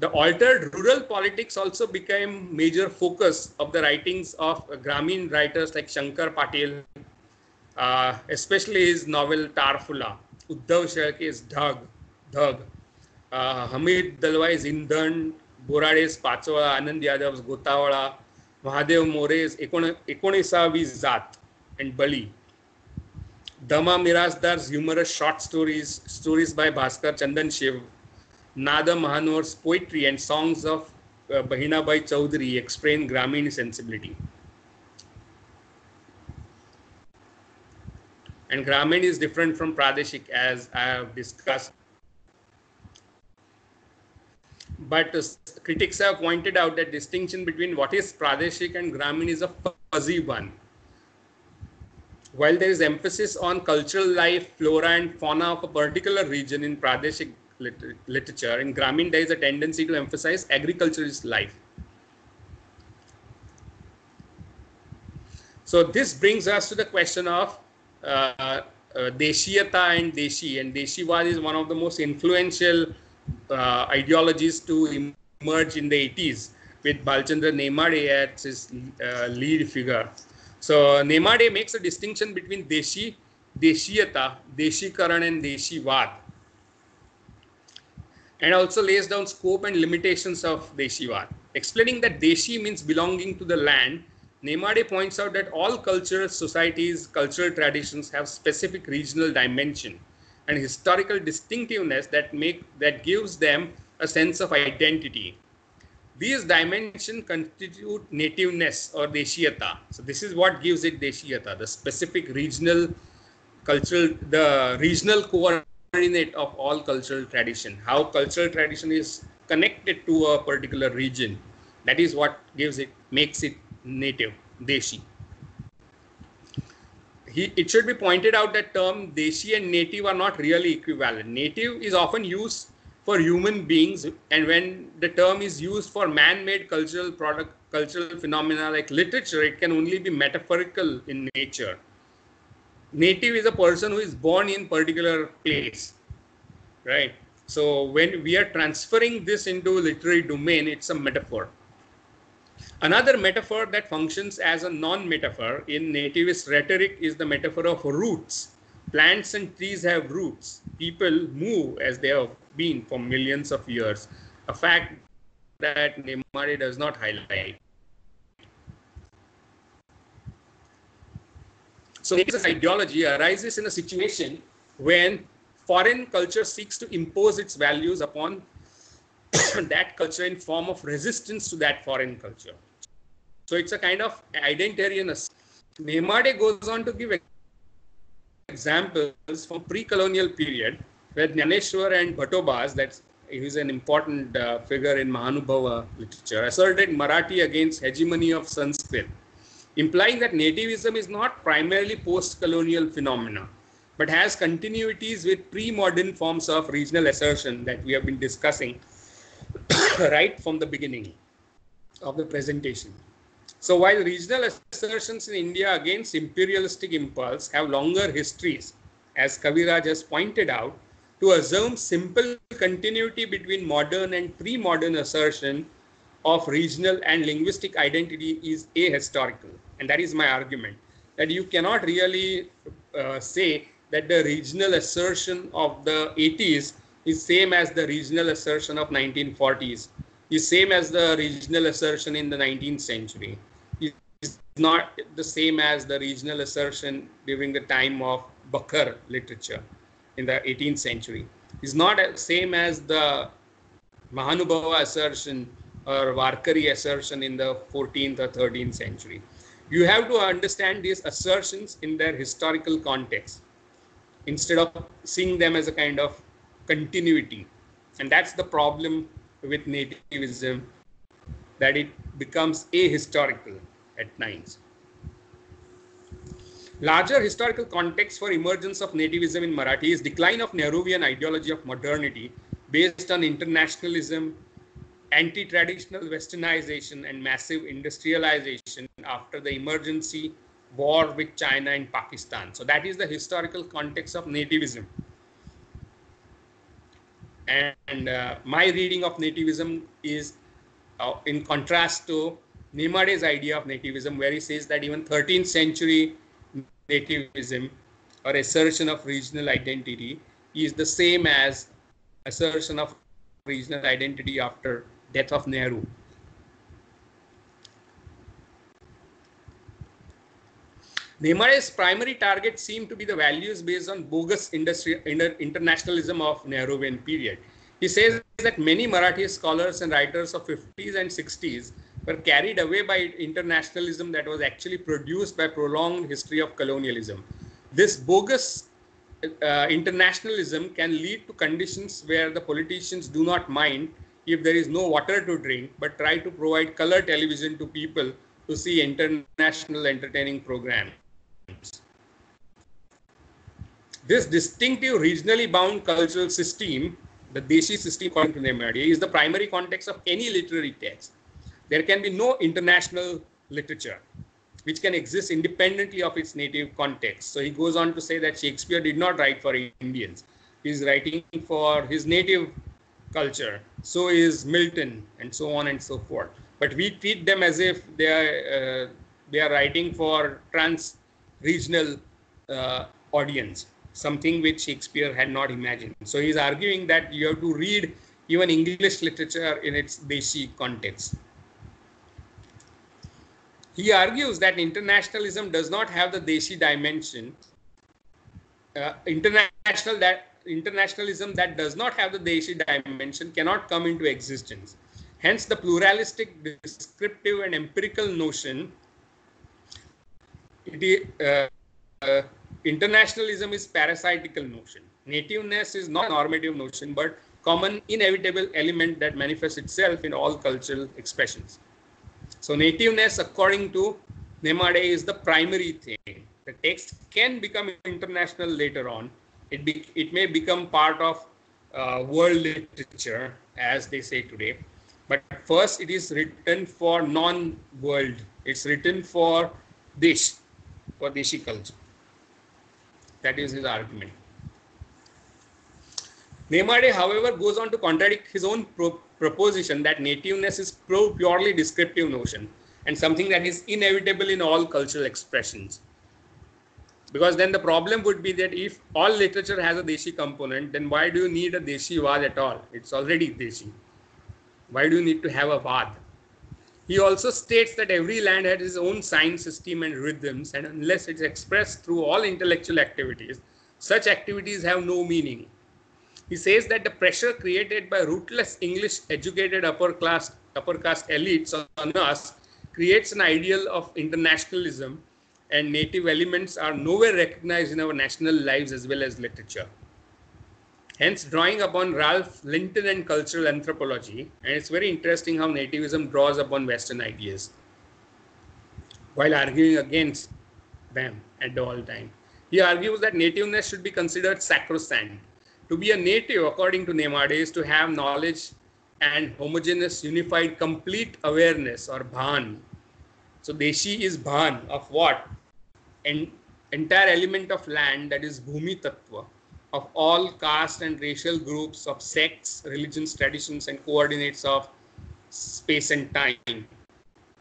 The altered rural politics also became major focus of the writings of Grameen writers like Shankar Patil, uh, especially his novel Tarfula, Uddhav Shelke's Dhag, Dhag uh, Hamid Dalwai's Indhan, Borade's Pachwala, Anand Yadav's Gotawala, Mahadev मोरेज एकोण एकोणीसावी जात and बली दमा Mirajdar's humorous short stories stories by Bhaskar Chandanshiv नाद Mahanor's poetry and songs of Bahinabai Chaudhari explain ग्रामीण sensibility and Grameen is different from Pradeshik, as I have discussed but critics have pointed out that distinction between what is Pradeshik and Gramin is a fuzzy one. While there is emphasis on cultural life, flora and fauna of a particular region in Pradeshik liter literature, in Gramin there is a tendency to emphasize agriculturist life. So this brings us to the question of uh, uh, Deshiyata and Deshi. And Deshivad is one of the most influential uh, ideologies to emerge in the 80s with Bhalchandra Nemade as his uh, lead figure. So Nemade makes a distinction between Deshi Deshiyata, Deshikaran and Deshivad. And also lays down scope and limitations of Deshivad. Explaining that Deshi means belonging to the land, Nemade points out that all cultures, societies, cultural traditions have specific regional dimension and historical distinctiveness that make that gives them a sense of identity. These dimensions constitute nativeness or deshiyata. So this is what gives it deshiyata, the specific regional cultural, the regional coordinate of all cultural tradition. How cultural tradition is connected to a particular region. That is what gives it, makes it native, deshi. He, it should be pointed out that term deshi and native are not really equivalent. Native is often used for human beings and when the term is used for man-made cultural product cultural phenomena like literature it can only be metaphorical in nature. Native is a person who is born in particular place right? So when we are transferring this into literary domain it's a metaphor another metaphor that functions as a non-metaphor in nativist rhetoric is the metaphor of roots. Plants and trees have roots. People move as they have been for millions of years, a fact that Nemade does not highlight. So this ideology arises in a situation when foreign culture seeks to impose its values upon that culture in form of resistance to that foreign culture. So it's a kind of identitarian. Nemade goes on to give examples from pre-colonial period where Jnaneshwar and Bhatobas, that's he's an important uh, figure in Mahanubhava literature, asserted Marathi against hegemony of Sanskrit, implying that nativism is not primarily post-colonial phenomena, but has continuities with pre-modern forms of regional assertion that we have been discussing right from the beginning of the presentation. So while regional assertions in India against imperialistic impulse have longer histories, as Kaviraj has pointed out, to assume simple continuity between modern and pre-modern assertion of regional and linguistic identity is ahistorical. And that is my argument, that you cannot really uh, say that the regional assertion of the 80s is same as the regional assertion of 1940s, is same as the regional assertion in the 19th century, is not the same as the regional assertion during the time of Bakar literature in the 18th century. Is not same as the Mahanubhava assertion or Varkari assertion in the 14th or 13th century. You have to understand these assertions in their historical context. Instead of seeing them as a kind of continuity. And that's the problem with nativism, that it becomes ahistorical at times. Larger historical context for emergence of nativism in Marathi is decline of Nehruvian ideology of modernity based on internationalism, anti-traditional westernization and massive industrialization after the emergency war with China and Pakistan. So that is the historical context of nativism. And uh, my reading of nativism is uh, in contrast to Nemade's idea of nativism, where he says that even 13th century nativism or assertion of regional identity is the same as assertion of regional identity after death of Nehru. Nemade's primary target seemed to be the values based on bogus industry, internationalism of Nehruvian period. He says that many Marathi scholars and writers of 50s and 60s were carried away by internationalism that was actually produced by prolonged history of colonialism. This bogus uh, internationalism can lead to conditions where the politicians do not mind if there is no water to drink, but try to provide color television to people to see international entertaining programs. This distinctive regionally bound cultural system, the Deshi system according to is the primary context of any literary text there can be no international literature which can exist independently of its native context. So he goes on to say that Shakespeare did not write for Indians. He's writing for his native culture. So is Milton and so on and so forth. But we treat them as if they are, uh, they are writing for trans-regional uh, audience, something which Shakespeare had not imagined. So he's arguing that you have to read even English literature in its Deshi context. He argues that internationalism does not have the Deshi dimension. Uh, international that internationalism that does not have the Deshi dimension cannot come into existence. Hence, the pluralistic, descriptive, and empirical notion, it, uh, uh, internationalism is parasitical notion. Nativeness is not normative notion, but common inevitable element that manifests itself in all cultural expressions. So nativeness, according to Nemade, is the primary thing. The text can become international later on. It, be, it may become part of uh, world literature, as they say today. But first, it is written for non-world. It's written for Desh, culture. That is his argument. Nemade, however, goes on to contradict his own pro proposition that nativeness is pro purely descriptive notion and something that is inevitable in all cultural expressions. Because then the problem would be that if all literature has a Deshi component, then why do you need a Deshi Vad at all? It's already Deshi. Why do you need to have a Vad? He also states that every land has its own sign system and rhythms, and unless it's expressed through all intellectual activities, such activities have no meaning. He says that the pressure created by rootless English educated upper class upper caste elites on us creates an ideal of internationalism and native elements are nowhere recognized in our national lives as well as literature. Hence, drawing upon Ralph Linton and cultural anthropology, and it's very interesting how nativism draws upon Western ideas while arguing against them at all time. He argues that nativeness should be considered sacrosanct to be a native, according to Nemade, is to have knowledge and homogeneous, unified, complete awareness or bhan. So Deshi is bhan of what? An entire element of land that is Bhumi Tattva of all caste and racial groups of sects, religions, traditions, and coordinates of space and time.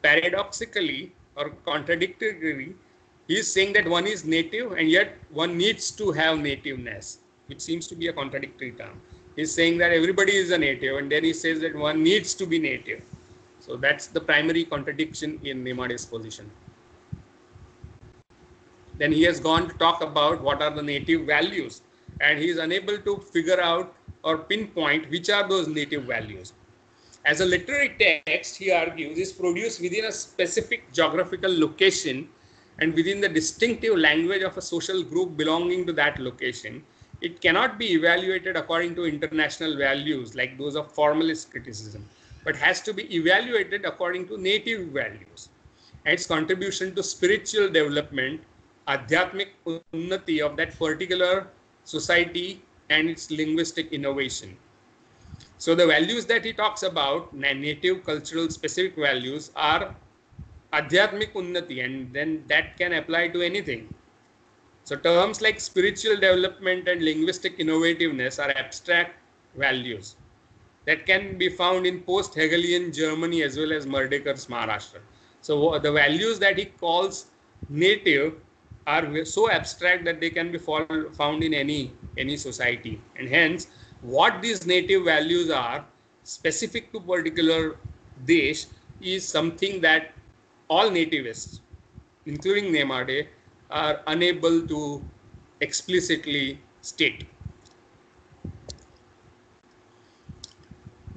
Paradoxically or contradictorily, he is saying that one is native and yet one needs to have nativeness which seems to be a contradictory term. He's saying that everybody is a native, and then he says that one needs to be native. So that's the primary contradiction in Nemade's position. Then he has gone to talk about what are the native values, and he is unable to figure out or pinpoint which are those native values. As a literary text, he argues, is produced within a specific geographical location and within the distinctive language of a social group belonging to that location it cannot be evaluated according to international values like those of formalist criticism, but has to be evaluated according to native values. And its contribution to spiritual development, adhyatmic unnati of that particular society and its linguistic innovation. So the values that he talks about, native cultural specific values are adhyatmic unnati and then that can apply to anything so terms like spiritual development and linguistic innovativeness are abstract values that can be found in post-Hegelian Germany as well as Merdeka's Maharashtra. So the values that he calls native are so abstract that they can be found in any any society and hence what these native values are specific to particular desh is something that all nativists including Nemade are unable to explicitly state.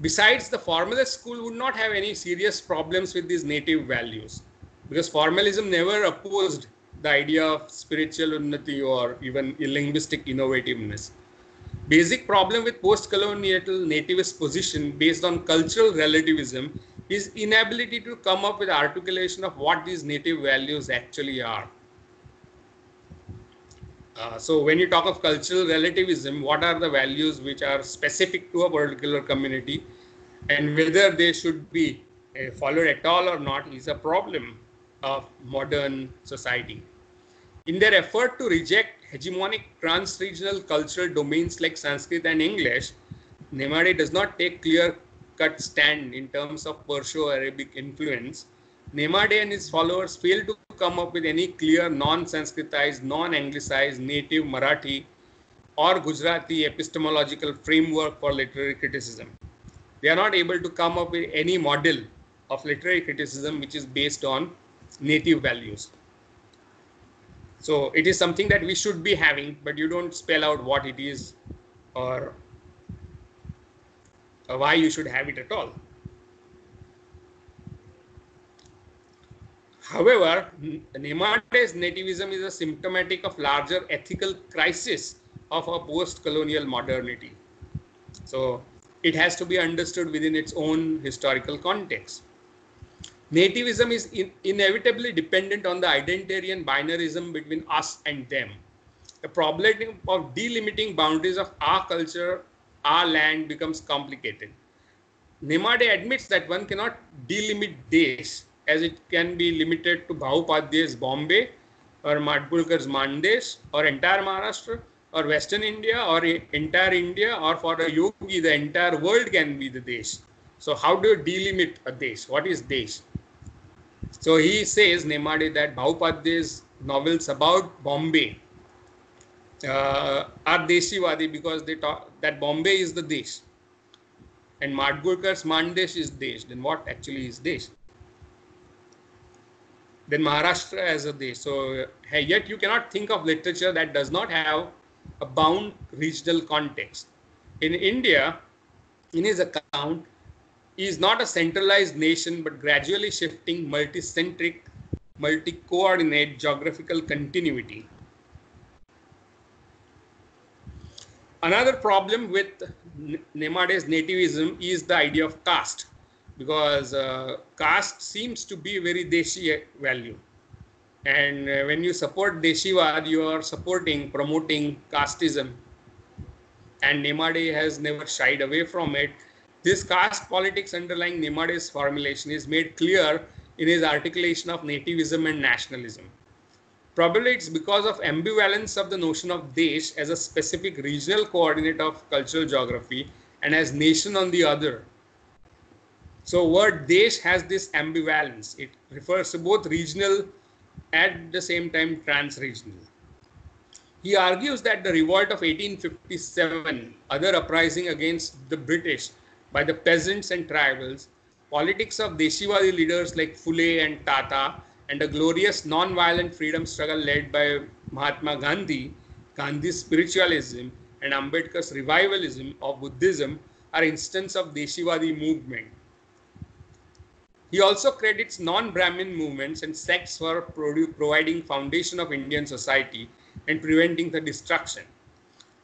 Besides, the formalist school would not have any serious problems with these native values because formalism never opposed the idea of spiritual unnati or even linguistic innovativeness. Basic problem with post-colonial nativist position based on cultural relativism is inability to come up with articulation of what these native values actually are. Uh, so when you talk of cultural relativism, what are the values which are specific to a particular community and whether they should be uh, followed at all or not is a problem of modern society. In their effort to reject hegemonic trans-regional cultural domains like Sanskrit and English, Nemade does not take clear-cut stand in terms of Perso-Arabic influence. Nemade and his followers fail to come up with any clear non-Sanskritized, non-anglicized native Marathi or Gujarati epistemological framework for literary criticism. They are not able to come up with any model of literary criticism which is based on native values. So it is something that we should be having, but you don't spell out what it is or why you should have it at all. However, Nemade's nativism is a symptomatic of larger ethical crisis of a post-colonial modernity. So it has to be understood within its own historical context. Nativism is in, inevitably dependent on the identitarian binarism between us and them. The problem of delimiting boundaries of our culture, our land becomes complicated. Nemade admits that one cannot delimit Desh as it can be limited to Bhau Padhye's Bombay or Madgulkar's Mandesh or entire Maharashtra or Western India or entire India or for a yogi, the entire world can be the Desh. So how do you delimit a Desh? What is Desh? So he says, Nemade, that Bhau Padhye's novels about Bombay uh, are Deshivadi because they talk that Bombay is the Desh. And Madgulkar's Mandesh is Desh. Then what actually is Desh? Then Maharashtra as a Desh. So yet you cannot think of literature that does not have a bound regional context. In India, in his account, is not a centralized nation but gradually shifting multicentric, multi-coordinate geographical continuity. Another problem with Nemade's nativism is the idea of caste because uh, caste seems to be a very Deshi value. And uh, when you support Deshivad, you are supporting, promoting casteism. And Nemade has never shied away from it. This caste politics underlying Nemade's formulation is made clear in his articulation of nativism and nationalism. Probably it's because of ambivalence of the notion of Desh as a specific regional coordinate of cultural geography and as nation on the other. So word Desh has this ambivalence. It refers to both regional at the same time trans-regional. He argues that the revolt of 1857, other uprising against the British by the peasants and tribals, politics of Deshivadi leaders like Phule and Tata, and a glorious non-violent freedom struggle led by Mahatma Gandhi, Gandhi's spiritualism, and Ambedkar's revivalism of Buddhism are instances of Deshivadi movement he also credits non-Brahmin movements and sects for providing foundation of Indian society and preventing the destruction.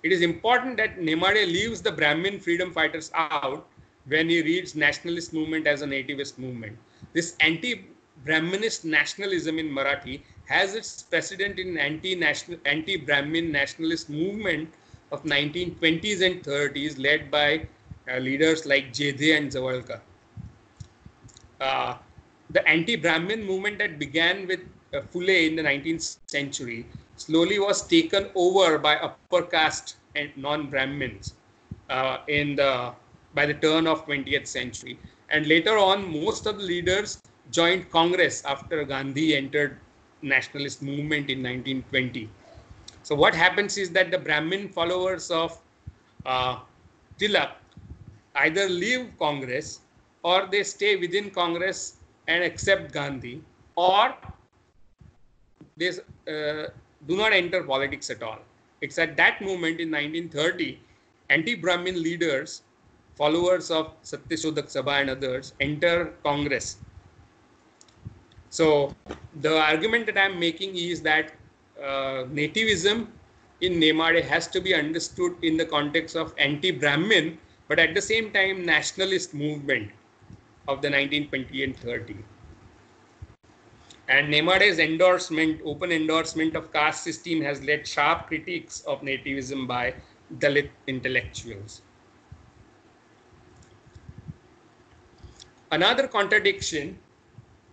It is important that Nemade leaves the Brahmin freedom fighters out when he reads nationalist movement as a nativist movement. This anti-Brahminist nationalism in Marathi has its precedent in anti-Brahmin nationalist movement of 1920s and 30s led by uh, leaders like Jedhe and Javalkar. Uh, the anti-Brahmin movement that began with uh, Phule in the 19th century slowly was taken over by upper caste and non-Brahmins uh, in the by the turn of 20th century. And later on, most of the leaders joined Congress after Gandhi entered nationalist movement in 1920. So what happens is that the Brahmin followers of uh, Tilak either leave Congress or they stay within Congress and accept Gandhi, or they uh, do not enter politics at all. It's at that moment in 1930, anti-Brahmin leaders, followers of Satyashodhak Sabha and others, enter Congress. So the argument that I'm making is that uh, nativism in Nemade has to be understood in the context of anti-Brahmin, but at the same time nationalist movement of the 1920 and 30. And Nemade's endorsement, open endorsement of caste system has led sharp critiques of nativism by Dalit intellectuals. Another contradiction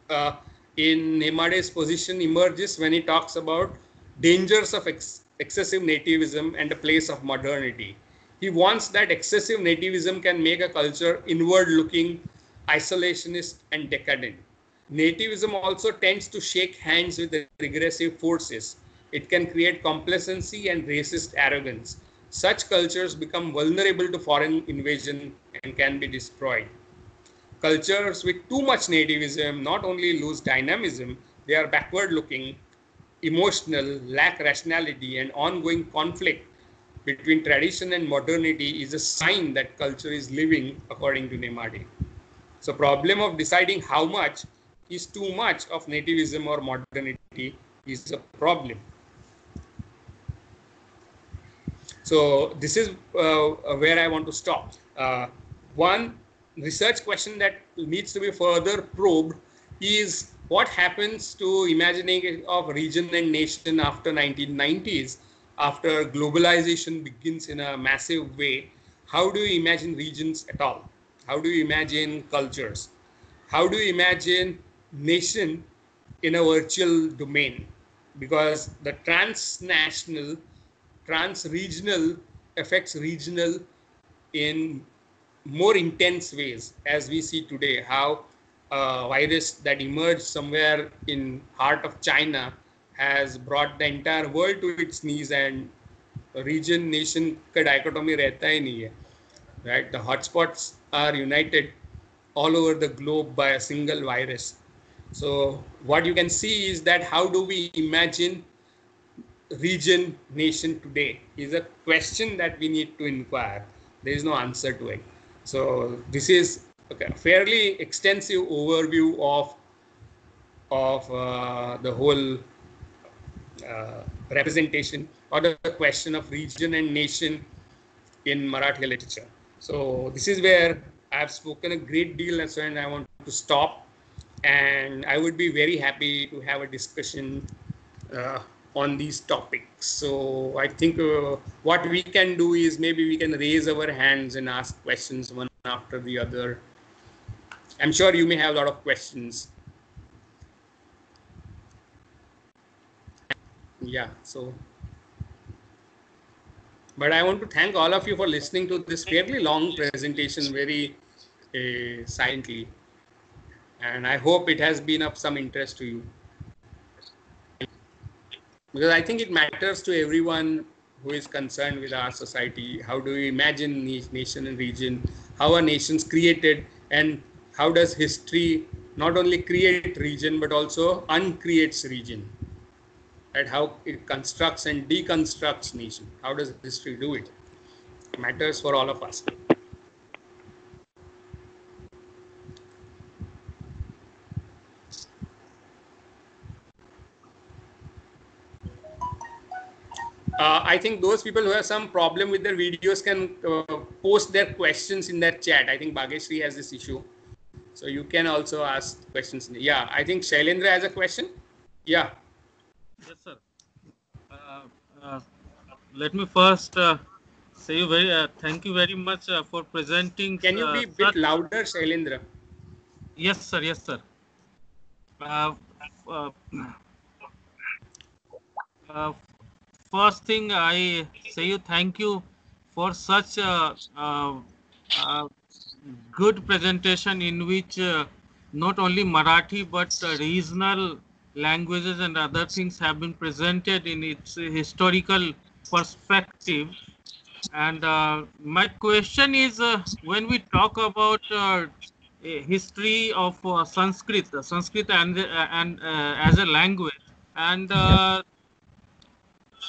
uh, in Nemade's position emerges when he talks about dangers of ex excessive nativism and the place of modernity. He wants that excessive nativism can make a culture inward looking isolationist and decadent. nativism also tends to shake hands with the regressive forces. It can create complacency and racist arrogance. Such cultures become vulnerable to foreign invasion and can be destroyed. Cultures with too much nativism not only lose dynamism, they are backward looking, emotional, lack rationality, and ongoing conflict between tradition and modernity is a sign that culture is living according to Nemade. So problem of deciding how much is too much of nativism or modernity is a problem. So this is uh, where I want to stop. Uh, one research question that needs to be further probed is what happens to imagining of region and nation after 1990s after globalization begins in a massive way? How do you imagine regions at all? How do you imagine cultures? How do you imagine nation in a virtual domain? Because the transnational trans-regional affects regional in more intense ways as we see today how a virus that emerged somewhere in heart of china has brought the entire world to its knees and region nation ka dichotomy rehta hi nahi hai right the hotspots are united all over the globe by a single virus so what you can see is that how do we imagine region nation today is a question that we need to inquire. There is no answer to it. So this is a fairly extensive overview of of uh, the whole uh, representation or the question of region and nation in Marathi literature. So this is where I have spoken a great deal and I want to stop and I would be very happy to have a discussion uh, on these topics. So I think uh, what we can do is maybe we can raise our hands and ask questions one after the other. I'm sure you may have a lot of questions. Yeah, so. But I want to thank all of you for listening to this fairly long presentation very uh, silently and I hope it has been of some interest to you. Because I think it matters to everyone who is concerned with our society. How do we imagine nation and region? How are nations created? And how does history not only create region but also uncreates region? At how it constructs and deconstructs nation. How does history do it? it matters for all of us. Uh, I think those people who have some problem with their videos can uh, post their questions in their chat. I think Bhageshri has this issue. So you can also ask questions. Yeah, I think Shailendra has a question. Yeah. Yes, sir. Uh, uh let me first uh, say very uh, thank you very much for presenting. Can you be a bit louder, Shailendra? Yes, sir. Yes, sir. Uh, first thing I say you thank you for such a, a, a good presentation in which uh, not only Marathi but uh, regional languages and other things have been presented in its historical perspective. And uh, my question is, uh, when we talk about uh, history of uh, Sanskrit, Sanskrit and, and as a language, and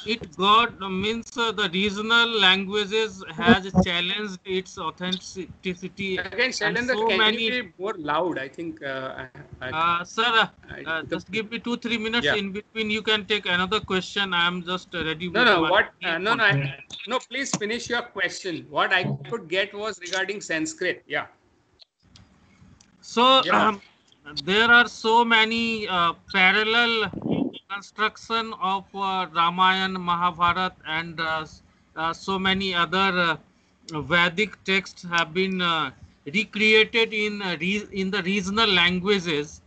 it got means uh, the regional languages has challenged its authenticity. Again, Shailendra, so can many, you be more loud? I think. Uh, I, uh, sir, uh, just give me two three minutes. Yeah. In between, you can take another question. I am just ready. No, no. What? Uh, no, no. I, no. Please finish your question. What I could get was regarding Sanskrit. Yeah. So yeah. Um, there are so many uh, parallel construction of uh, Ramayana, Mahabharata, and uh, uh, so many other Vedic texts have been recreated in in the regional languages.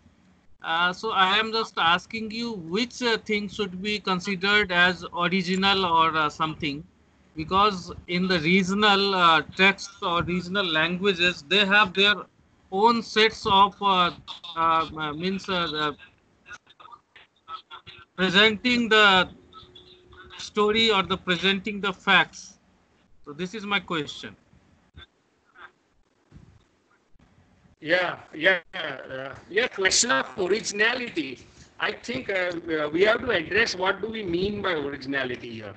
Uh, so I am just asking you which uh, thing should be considered as original or uh, something because in the regional texts or regional languages they have their own sets of uh, uh, means uh, presenting the story or the presenting the facts. So this is my question. Yeah, yeah, uh, yeah. Question of originality. I think uh, we have to address what do we mean by originality here.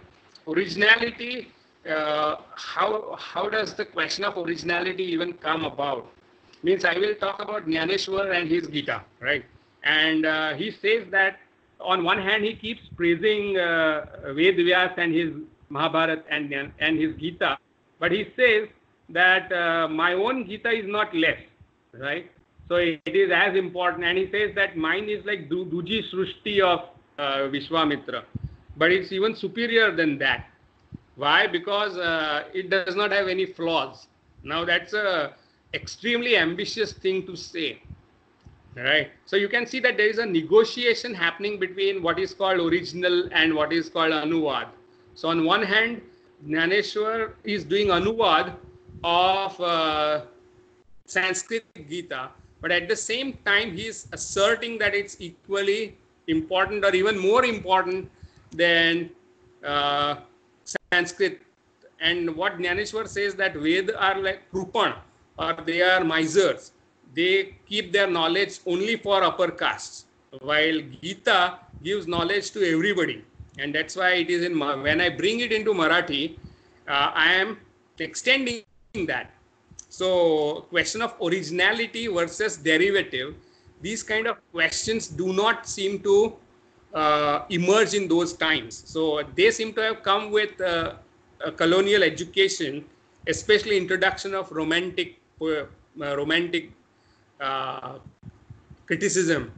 Originality. Uh, how how does the question of originality even come about? Means I will talk about Jnaneshwar and his Gita, right? And uh, he says that on one hand he keeps praising uh, Ved Vyas and his Mahabharata and and his Gita, but he says that uh, my own Gita is not less right? So it is as important. And he says that mine is like Duji Srushti of uh, Vishwamitra, but it's even superior than that. Why? Because uh, it does not have any flaws. Now that's a extremely ambitious thing to say. Right. So you can see that there is a negotiation happening between what is called original and what is called anuvad. So on one hand, Jnaneshwar is doing anuvad of uh, Sanskrit Gita, but at the same time, he is asserting that it's equally important or even more important than uh, Sanskrit. And what Jnaneshwar says that Ved are like Krupan or they are misers. They keep their knowledge only for upper castes, while Gita gives knowledge to everybody. And that's why it is in when I bring it into Marathi, uh, I am extending that so question of originality versus derivative, these kind of questions do not seem to uh, emerge in those times. So they seem to have come with uh, colonial education, especially introduction of romantic uh, romantic criticism.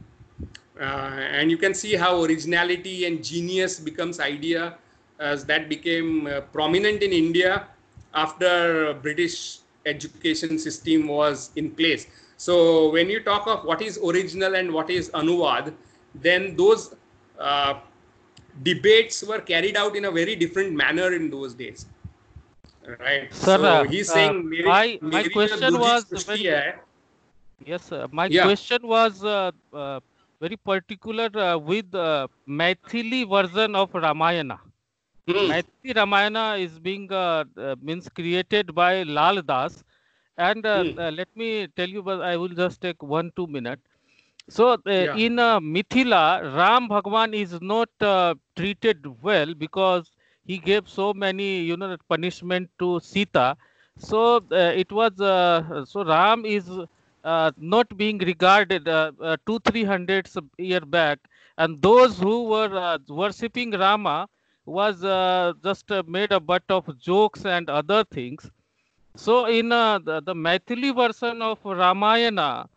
Uh, and you can see how originality and genius becomes idea as that became uh, prominent in India after British education system was in place. So when you talk of what is original and what is anuvad, then those uh, debates were carried out in a very different manner in those days. Right. Sir, so uh, he's saying uh, my, my question was very, yes, sir. My yeah. question was uh, uh, very particular uh, with uh, Maithili version of Ramayana. Hmm. Maithili Ramayana is being uh, uh, means created by Lal Das, and. Uh, let me tell you, but I will just take one two minute. So uh, yeah. in uh, Mithila, Ram Bhagwan is not treated well because he gave so many you know punishment to Sita. So it was so Ram is not being regarded two three hundreds year back, and those who were worshipping Rama was uh, just uh, made a butt of jokes and other things. So in uh, the, the Maithili version of Ramayana,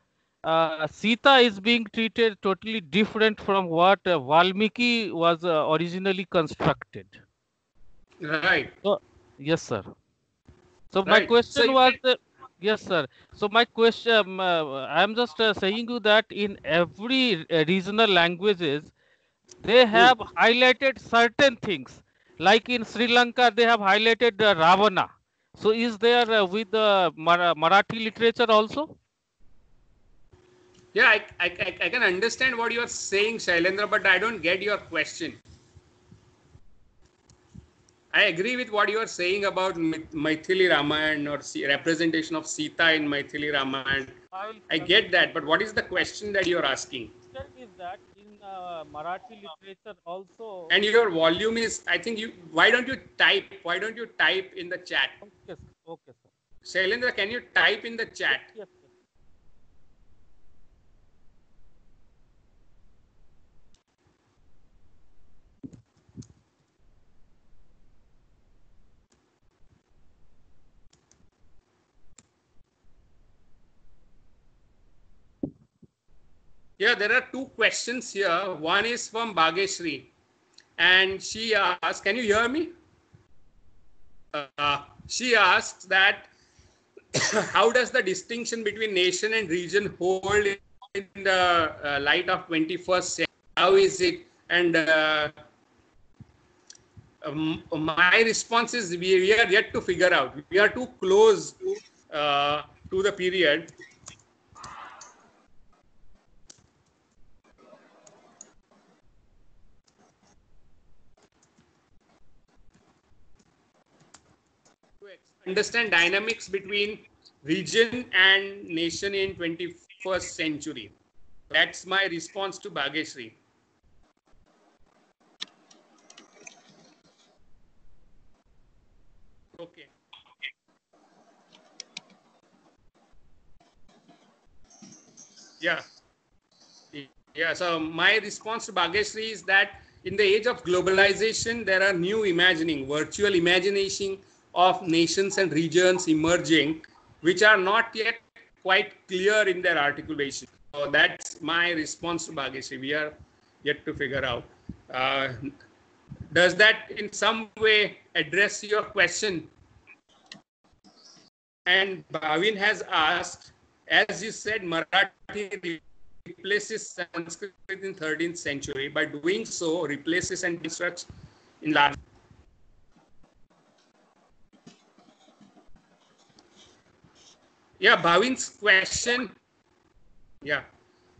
uh, Sita is being treated totally different from what uh, Valmiki was uh, originally constructed. Right. So, yes, sir. So right. my question so was. Yes, sir. So my question, um, I am just saying you that in every regional languages, they have Ooh. highlighted certain things. Like in Sri Lanka, they have highlighted uh, Ravana. So is there uh, with the Mar Marathi literature also? Yeah, I, I, I can understand what you are saying, Shailendra, but I don't get your question. I agree with what you are saying about Maithili Ramayana or representation of Sita in Maithili Ramayana. I get that, but what is the question that you are asking? Is that uh, Marathi literature also. And your volume is, I think you, why don't you type? Why don't you type in the chat? Okay, okay, sir. Shailendra, can you type in the chat? Yes, Yeah, there are two questions here. One is from Bhageshri, and she asks, "Can you hear me?" Uh, she asks that how does the distinction between nation and region hold in the uh, light of 21st century? How is it? And uh, um, my response is we, we, are yet to figure out. We are too close uh, to the period understand dynamics between region and nation in 21st century. That's my response to Bhageshri. Okay. Yeah. Yeah, so my response to Bhageshri is that in the age of globalization, there are new imagining, virtual imagination of nations and regions emerging, which are not yet quite clear in their articulation. So that's my response to Bhageshri. We are yet to figure out. Uh, does that in some way address your question? And Bhavin has asked, as you said, Marathi replaces Sanskrit in 13th century. By doing so, replaces and destructs in large. Yeah, Bhavin's question. Yeah,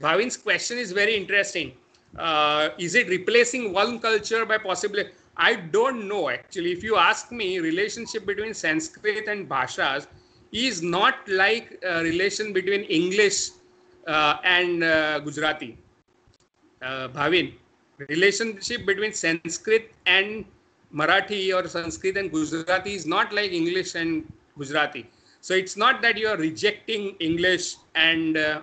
Bhavin's question is very interesting. Uh, is it replacing one culture by possibly? I don't know actually. If you ask me, relationship between Sanskrit and bhashas is not like a relation between English uh, and uh, Gujarati. Uh, Bhavin, relationship between Sanskrit and Marathi or Sanskrit and Gujarati is not like English and Gujarati. So it's not that you are rejecting English and uh,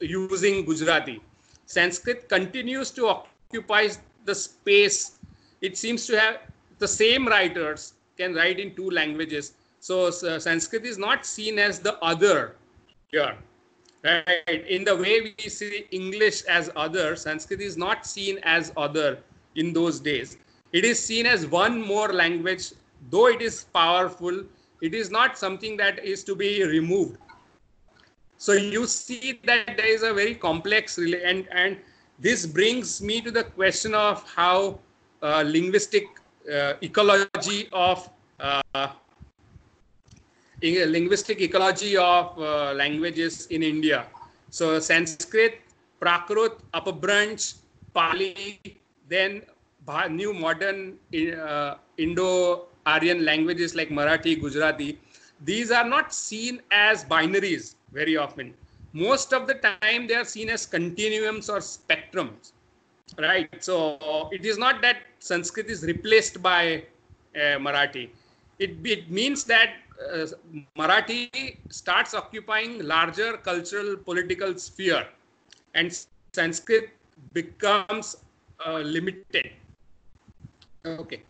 using Gujarati. Sanskrit continues to occupy the space. It seems to have the same writers can write in two languages. So uh, Sanskrit is not seen as the other here right in the way we see english as other sanskrit is not seen as other in those days it is seen as one more language though it is powerful it is not something that is to be removed so you see that there is a very complex and and this brings me to the question of how uh, linguistic uh, ecology of uh, linguistic ecology of uh, languages in India. So Sanskrit, Prakrit, Apabhramsha, Pali, then new modern uh, Indo-Aryan languages like Marathi, Gujarati. These are not seen as binaries very often. Most of the time, they are seen as continuums or spectrums, right? So it is not that Sanskrit is replaced by uh, Marathi. It, it means that uh, Marathi starts occupying larger cultural political sphere and Sanskrit becomes uh, limited. Okay.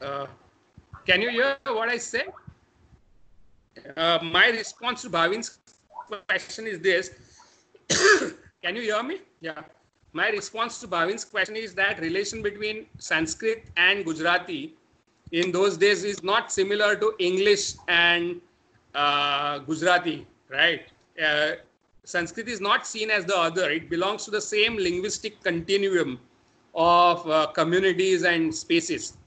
Uh, can you hear what I say? Uh, my response to Bhavin's question is this. Can you hear me? Yeah. My response to Bhavin's question is that relation between Sanskrit and Gujarati in those days is not similar to English and uh, Gujarati, right? Uh, Sanskrit is not seen as the other. It belongs to the same linguistic continuum of uh, communities and spaces,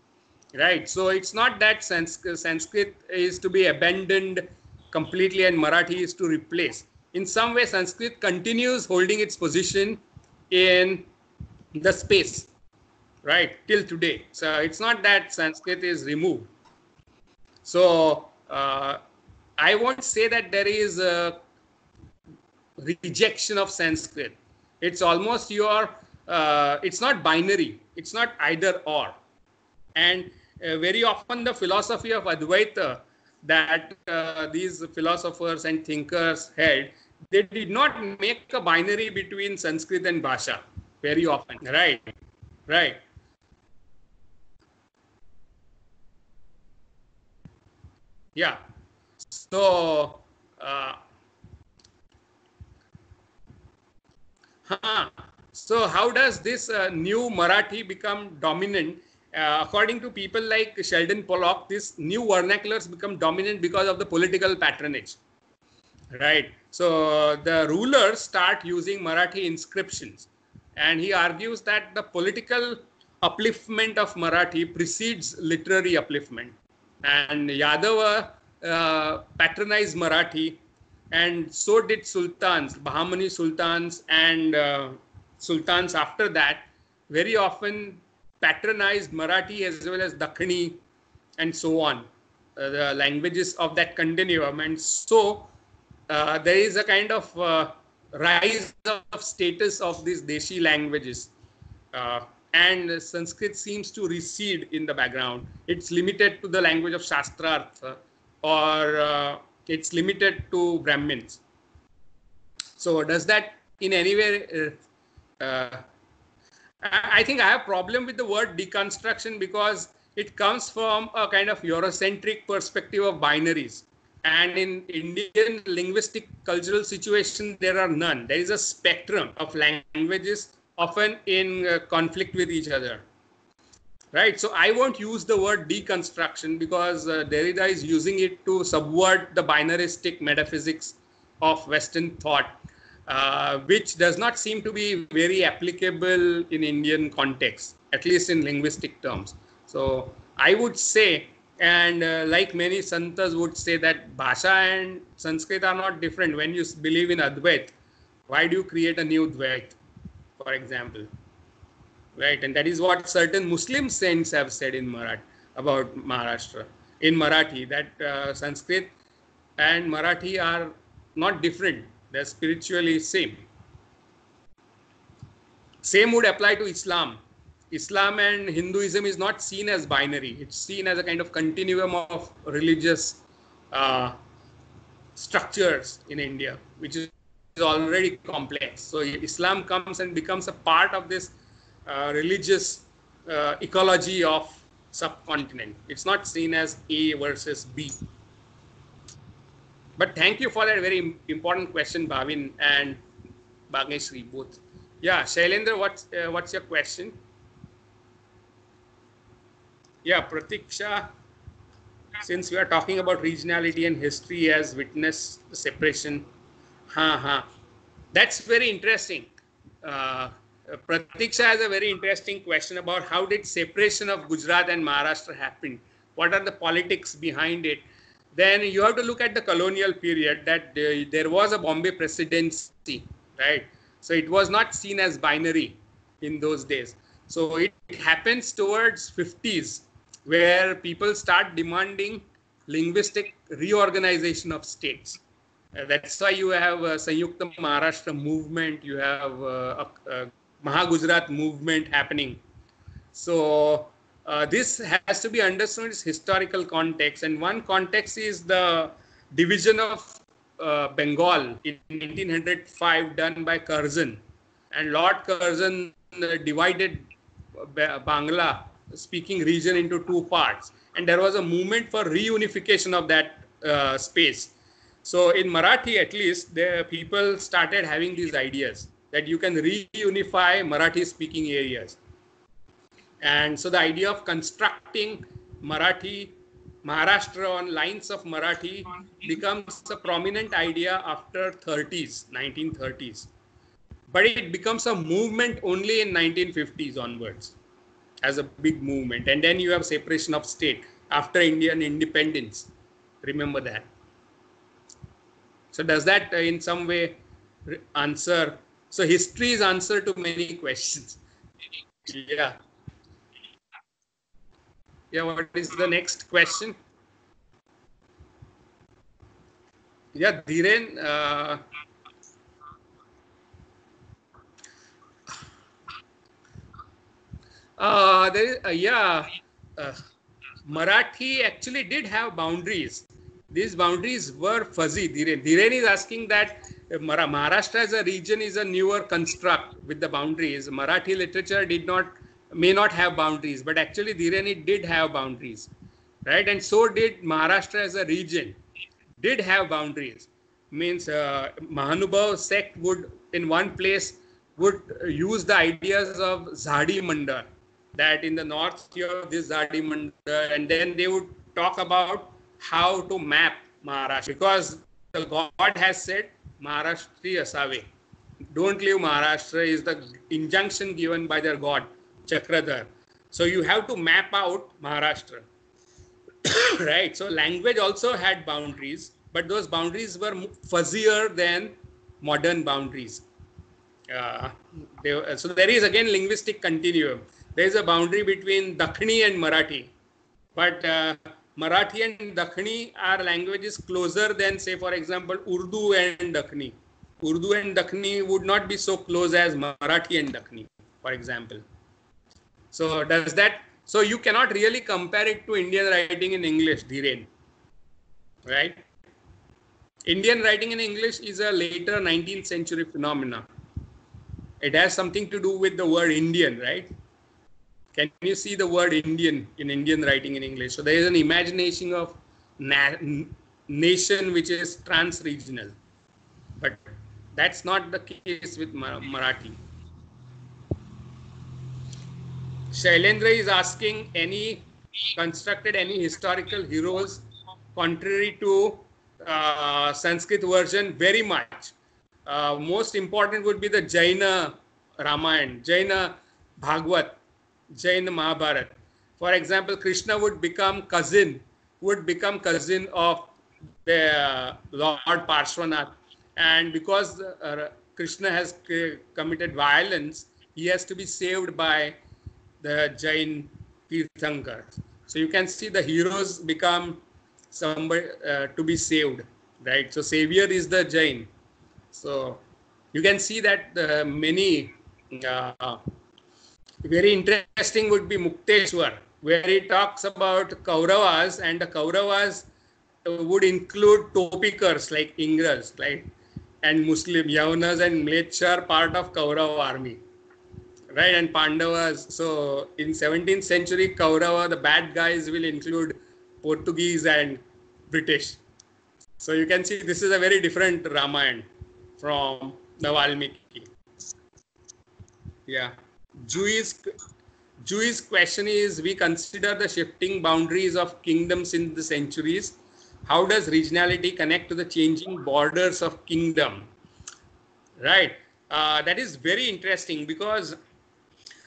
right? So it's not that Sanskrit is to be abandoned completely and Marathi is to replace in some way Sanskrit continues holding its position in the space, right, till today. So it's not that Sanskrit is removed. So uh, I won't say that there is a rejection of Sanskrit. It's almost your, uh, it's not binary. It's not either or. And very often the philosophy of Advaita that uh, these philosophers and thinkers held, they did not make a binary between Sanskrit and Bhasha very often. Right, right. Yeah. So, uh, huh. so how does this uh, new Marathi become dominant uh, according to people like Sheldon Pollock, these new vernaculars become dominant because of the political patronage. Right. So the rulers start using Marathi inscriptions. And he argues that the political upliftment of Marathi precedes literary upliftment. And Yadava uh, patronized Marathi and so did sultans, Bahmani sultans and uh, sultans after that, very often patronized Marathi as well as Dakhini and so on, uh, the languages of that continuum. And so uh, there is a kind of uh, rise of status of these Deshi languages. Uh, and Sanskrit seems to recede in the background. It's limited to the language of Shastrartha or uh, it's limited to Brahmins. So does that in any way? I think I have problem with the word deconstruction because it comes from a kind of Eurocentric perspective of binaries. And in Indian linguistic cultural situation, there are none. There is a spectrum of languages often in uh, conflict with each other right so i won't use the word deconstruction because uh, derrida is using it to subvert the binaristic metaphysics of western thought uh, which does not seem to be very applicable in indian context at least in linguistic terms. So i would say and uh, like many santas would say that bhasha and sanskrit are not different. When you believe in advait why do you create a new dvait for example? Right? And that is what certain Muslim saints have said in Marathi about Maharashtra. In Marathi that uh, Sanskrit and Marathi are not different; they're spiritually same. Same would apply to Islam. Islam and Hinduism is not seen as binary; it's seen as a kind of continuum of religious uh, structures in India, which is already complex. So Islam comes and becomes a part of this uh, religious uh, ecology of subcontinent. It's not seen as A versus B. But thank you for that very important question, Bhavin and Bhageshri both. Yeah, Shailendra, what's uh, what's your question? Yeah, Pratiksha, since we are talking about regionality and history as witness separation, ha ha, that's very interesting. Uh, Pratiksha has a very interesting question about how did separation of Gujarat and Maharashtra happen? What are the politics behind it? Then you have to look at the colonial period that uh, there was a Bombay presidency, right? So it was not seen as binary in those days. So it, happens towards 50s where people start demanding linguistic reorganization of states. Uh, that's why you have a Sanyukta Maharashtra movement, you have uh, Mahagujarat movement happening. So uh, this has to be understood in its historical context. And one context is the division of uh, Bengal in 1905 done by Curzon. And Lord Curzon uh, divided Bangla speaking region into two parts. And there was a movement for reunification of that uh, space. So in Marathi, at least, the people started having these ideas that you can reunify Marathi speaking areas. And so the idea of constructing Marathi, Maharashtra on lines of Marathi becomes a prominent idea after 30s, 1930s. But it becomes a movement only in 1950s onwards as a big movement. And then you have separation of state after Indian independence. Remember that. So does that uh, in some way answer so history is answer to many questions. Yeah. Yeah, what is the next question? Yeah, Dhiren. Uh, uh, there is, uh, yeah, uh, Marathi actually did have boundaries. These boundaries were fuzzy. Dhiren, Dhiren is asking that Maharashtra as a region is a newer construct with the boundaries. Marathi literature did not may not have boundaries, but actually Dhirani did have boundaries, right? And so did Maharashtra as a region, did have boundaries. Means uh, Mahanubhav sect would in one place would use the ideas of Zadi Mandal, that in the north here this Zadi Mandal, and then they would talk about how to map Maharashtra because the God has said Maharashtri Asave. Don't leave Maharashtra is the injunction given by their god, Chakradhar. So you have to map out Maharashtra. right? So language also had boundaries. but those boundaries were fuzzier than modern boundaries. Uh, they, so there is again linguistic continuum. There is a boundary between Dakhni and Marathi, but uh, Marathi and Dakhni are languages closer than, say, for example, Urdu and Dakhni. Urdu and Dakhni would not be so close as Marathi and Dakhni, for example. So does that? So you cannot really compare it to Indian writing in English, Dhiren, right? Indian writing in English is a later 19th century phenomena. It has something to do with the word Indian, right? Can you see the word Indian in Indian writing in English? So there is an imagination of na nation which is trans-regional, but that's not the case with Marathi. Shailendra is asking any constructed any historical heroes contrary to uh, Sanskrit version very much. Uh, most important would be the Jaina Ramayana, Jaina Bhagavad, Jaina Mahabharata. For example, Krishna would become cousin, would become cousin of the uh, Lord Parshvanath. And because uh, Krishna has committed violence, he has to be saved by the Jain Tirthankar. So you can see the heroes become somebody uh, to be saved, right? So savior is the Jain. So you can see that uh, many uh, very interesting would be Mukteshwar, where he talks about Kauravas and the Kauravas would include topikars like Ingras, right? And Muslim Yavanas and Mlechar are part of Kaurava army right? And Pandavas. So in 17th century, Kaurava, the bad guys will include Portuguese and British. So you can see this is a very different Ramayana from the Valmiki. Yeah. Jui's, Jui's question is we consider the shifting boundaries of kingdoms in the centuries. How does regionality connect to the changing borders of kingdom? Right. Uh, that is very interesting because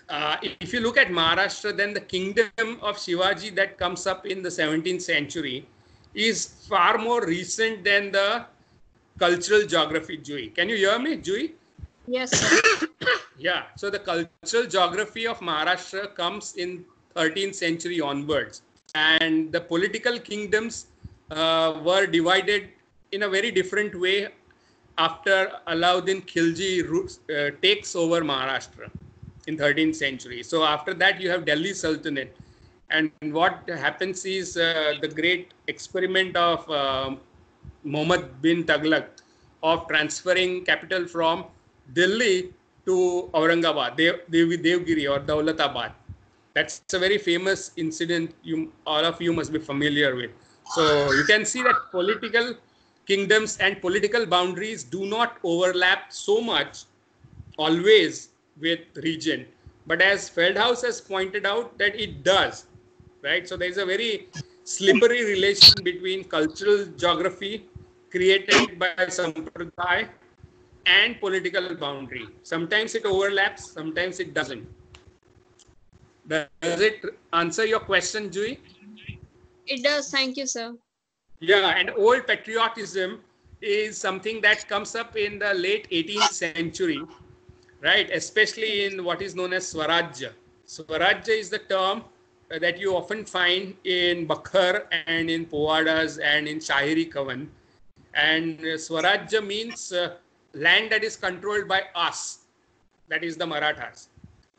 uh, if you look at Maharashtra, then the kingdom of Shivaji that comes up in the 17th century is far more recent than the cultural geography, Jui. Can you hear me, Jui? Yes. Sir. yeah. So the cultural geography of Maharashtra comes in 13th century onwards, and the political kingdoms uh, were divided in a very different way after Alauddin Khilji uh, takes over Maharashtra in 13th century. So after that, you have Delhi Sultanate. And what happens is uh, the great experiment of uh, Muhammad bin Tughlaq of transferring capital from Delhi to Aurangabad, Dev, Dev, Devgiri or Daulatabad. That's a very famous incident you all of you must be familiar with. So you can see that political kingdoms and political boundaries do not overlap so much always with region. But as Feldhaus has pointed out that it does, right? So there's a very slippery relation between cultural geography created by Sampradaya and political boundary. Sometimes it overlaps, sometimes it doesn't. Does it answer your question, Jui? It does. Thank you, sir. Yeah, and old patriotism is something that comes up in the late 18th century right? Especially in what is known as Swarajya. Swarajya is the term that you often find in Bakhar and in Powadas and in Shahiri Kavan. And Swarajya means uh, land that is controlled by us, that is the Marathas.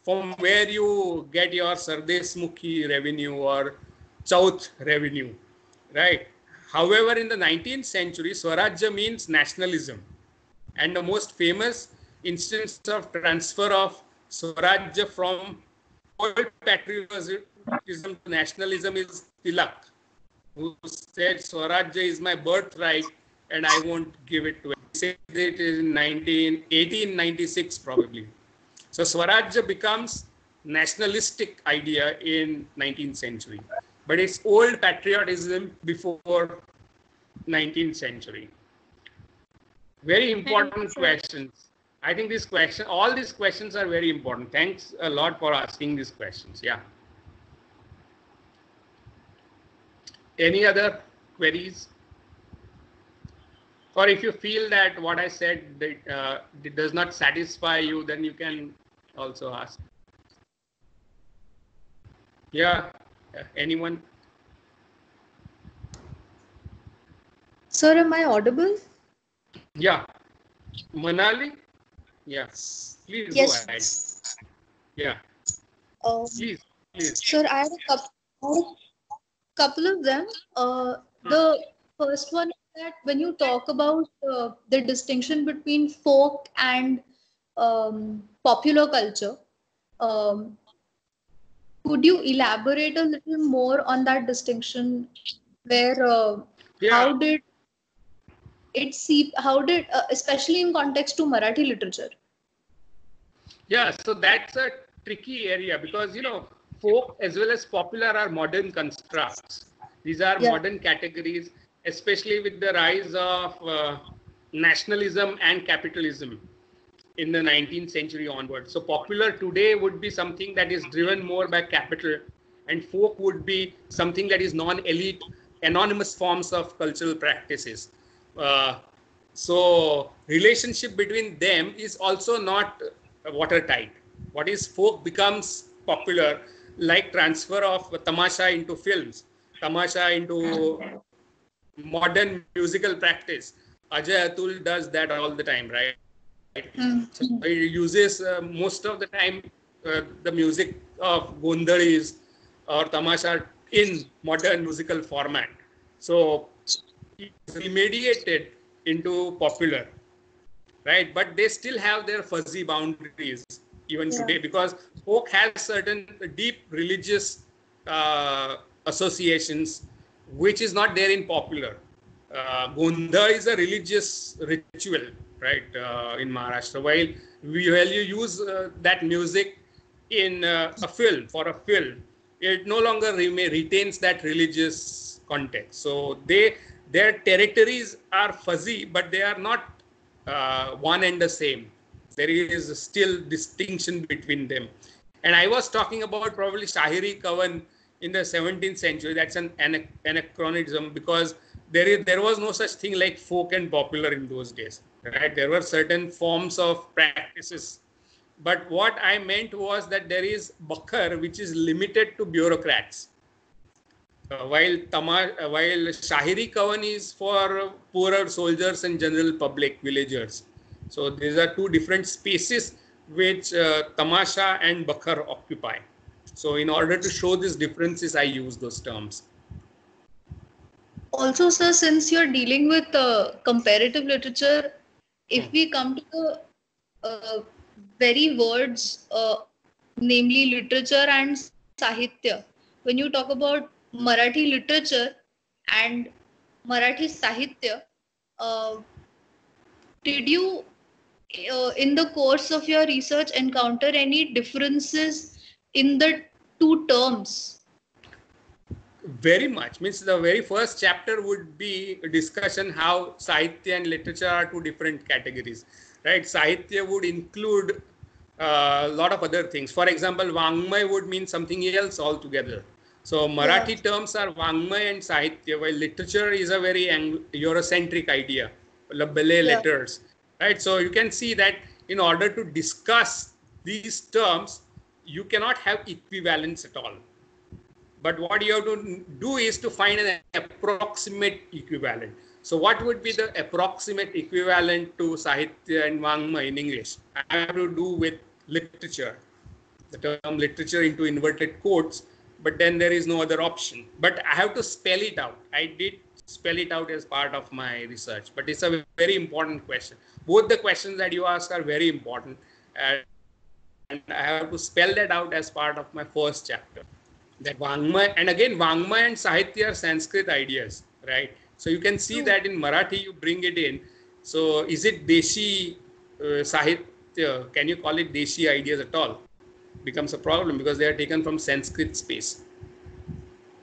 From where you get your Sardeshmukhi revenue or Chauth revenue, right? However, in the 19th century, Swarajya means nationalism. And the most famous instance of transfer of Swarajya from old patriotism to nationalism is Tilak, who said Swarajya is my birthright and I won't give it to him. He said it in 19, 1896 probably. So Swarajya becomes nationalistic idea in 19th century, but it's old patriotism before 19th century. Very important questions. I think this question, all these questions are very important. Thanks a lot for asking these questions. Yeah. Any other queries? or if you feel that what I said that, uh, does not satisfy you, then you can also ask. Yeah, anyone? Sir, am I audible? Yeah, Manali. Yeah, please Yes. go ahead. Yeah, Um, please, please. Sir, I have a couple, I had a couple of them. Uh, the first one is that when you talk about uh, the distinction between folk and um, popular culture, um, could you elaborate a little more on that distinction? Where uh, Yeah. how did it seep? How did, uh, especially in context to Marathi literature? Yeah, so that's a tricky area because you know folk as well as popular are modern constructs. These are Yeah. modern categories, especially with the rise of uh, nationalism and capitalism in the 19th century onwards. So popular today would be something that is driven more by capital, and folk would be something that is non-elite, anonymous forms of cultural practices. Uh, so relationship between them is also not watertight. What is folk becomes popular, like transfer of tamasha into films, tamasha into modern musical practice. Ajay Atul does that all the time, right? Mm. So he uses uh, most of the time uh, the music of Gondaris or Tamasha in modern musical format. So remediated into popular, right? But they still have their fuzzy boundaries even Yeah. today because folk has certain deep religious uh, associations which is not there in popular. Uh, Gonda is a religious ritual, right, uh, in Maharashtra. While, we, while you use uh, that music in uh, a film, for a film, it no longer rema- retains that religious context. So they their territories are fuzzy, but they are not uh, one and the same. There is still distinction between them. And I was talking about probably Shahiri Kavan in the 17th century. That's an anachronism because there is there was no such thing like folk and popular in those days. Right? There were certain forms of practices. But what I meant was that there is Bakhar, which is limited to bureaucrats. Uh, while Tama, uh, while Shahiri Kavan is for poorer soldiers and general public villagers. So these are two different spaces which uh, Tamasha and Bakhar occupy. So in order to show these differences, I use those terms. Also, sir, since you're dealing with uh, comparative literature, if Hmm. we come to the uh, very words, uh, namely literature and sahitya, when you talk about Marathi literature and Marathi sahitya, uh, did you, uh, in the course of your research, encounter any differences in the two terms? very much. Means the very first chapter would be a discussion how sahitya and literature are two different categories right? sahitya would include uh, a lot of other things. For example vangmay would mean something else altogether so marathi terms are vangmay and sahitya while literature is a very eurocentric idea labele Yeah. letters right so you can see that in order to discuss these terms you cannot have equivalence at all but what you have to do is to find an approximate equivalent. So what would be the approximate equivalent to Sahitya and Vangmay in English? I have to do with literature, the term literature into inverted quotes, but then there is no other option. But I have to spell it out. I did spell it out as part of my research, but it's a very important question. Both the questions that you ask are very important. And and I have to spell that out as part of my first chapter that Vangmay and again Vangmay and Sahitya are Sanskrit ideas, right? So you can see that in Marathi you bring it in. So is it Deshi uh, Sahitya? Can you call it Deshi ideas at all? Becomes a problem because they are taken from Sanskrit space.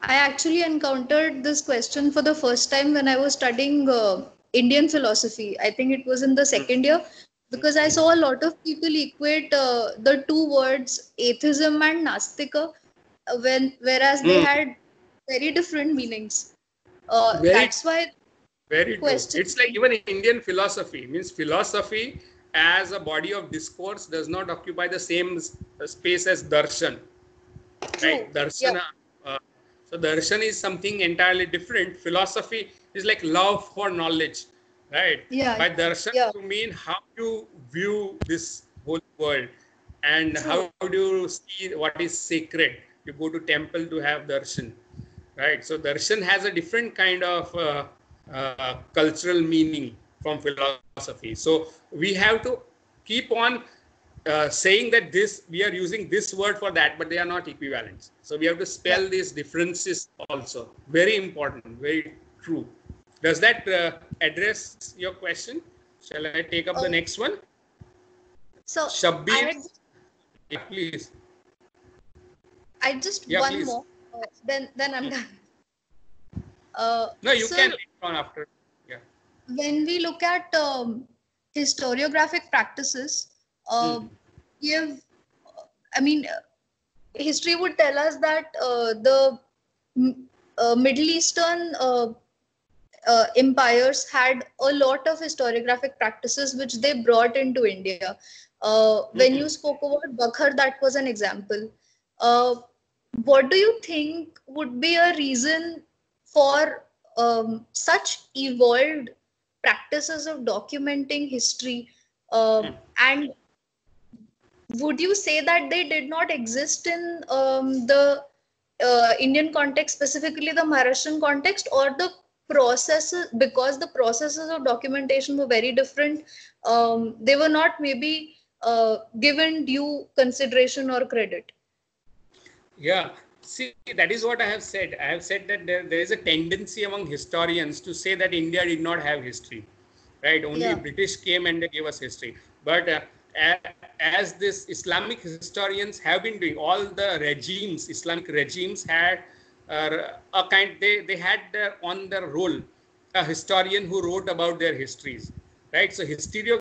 I actually encountered this question for the first time when I was studying uh, Indian philosophy. I think it was in the second year because I saw a lot of people equate uh, the two words atheism and nastika uh, when whereas they Hmm. had very different meanings. Uh, Very- that's why Very true. Question. It's like even Indian philosophy means philosophy as a body of discourse does not occupy the same space as darshan. Right? True. Darshana. Uh, so darshan is something entirely different. Philosophy is like love for knowledge. Right? Yeah. By darshan Yeah. you mean how you view this whole world and True. how do you see what is sacred. You go to temple to have darshan. Right? So darshan has a different kind of uh, uh, cultural meaning from philosophy. So we have to keep on uh, saying that this we are using this word for that, but they are not equivalent. So we have to spell these differences also. Very important, very true. Does that uh, address your question? Shall I take up the Uh, next one? So I had, Yeah, please. I just Yeah, one please. more. Uh, then then I'm done. Uh, No, you so can later on after. When we look at um, historiographic practices, uh, Hmm. we have, I mean, history would tell us that uh, the mm, uh, Middle Eastern uh, uh, empires had a lot of historiographic practices which they brought into India. Uh, when Mhm. you spoke about Bakhar, that was an example. Uh, what do you think would be a reason for um, such evolved practices of documenting history? Um, Hmm. And would you say that they did not exist in um, the uh, Indian context, specifically the Maharashtrian context, or the processes because the processes of documentation were very different? Um, they were not maybe uh, given due consideration or credit. Yeah, see, that is what I have said. I have said that there, there is a tendency among historians to say that India did not have history, right? Only Yeah. British came and they gave us history. But uh, as this Islamic historians have been doing, all the regimes, Islamic regimes had uh, a kind, they, they had their, on their role a historian who wrote about their histories, right? So historiography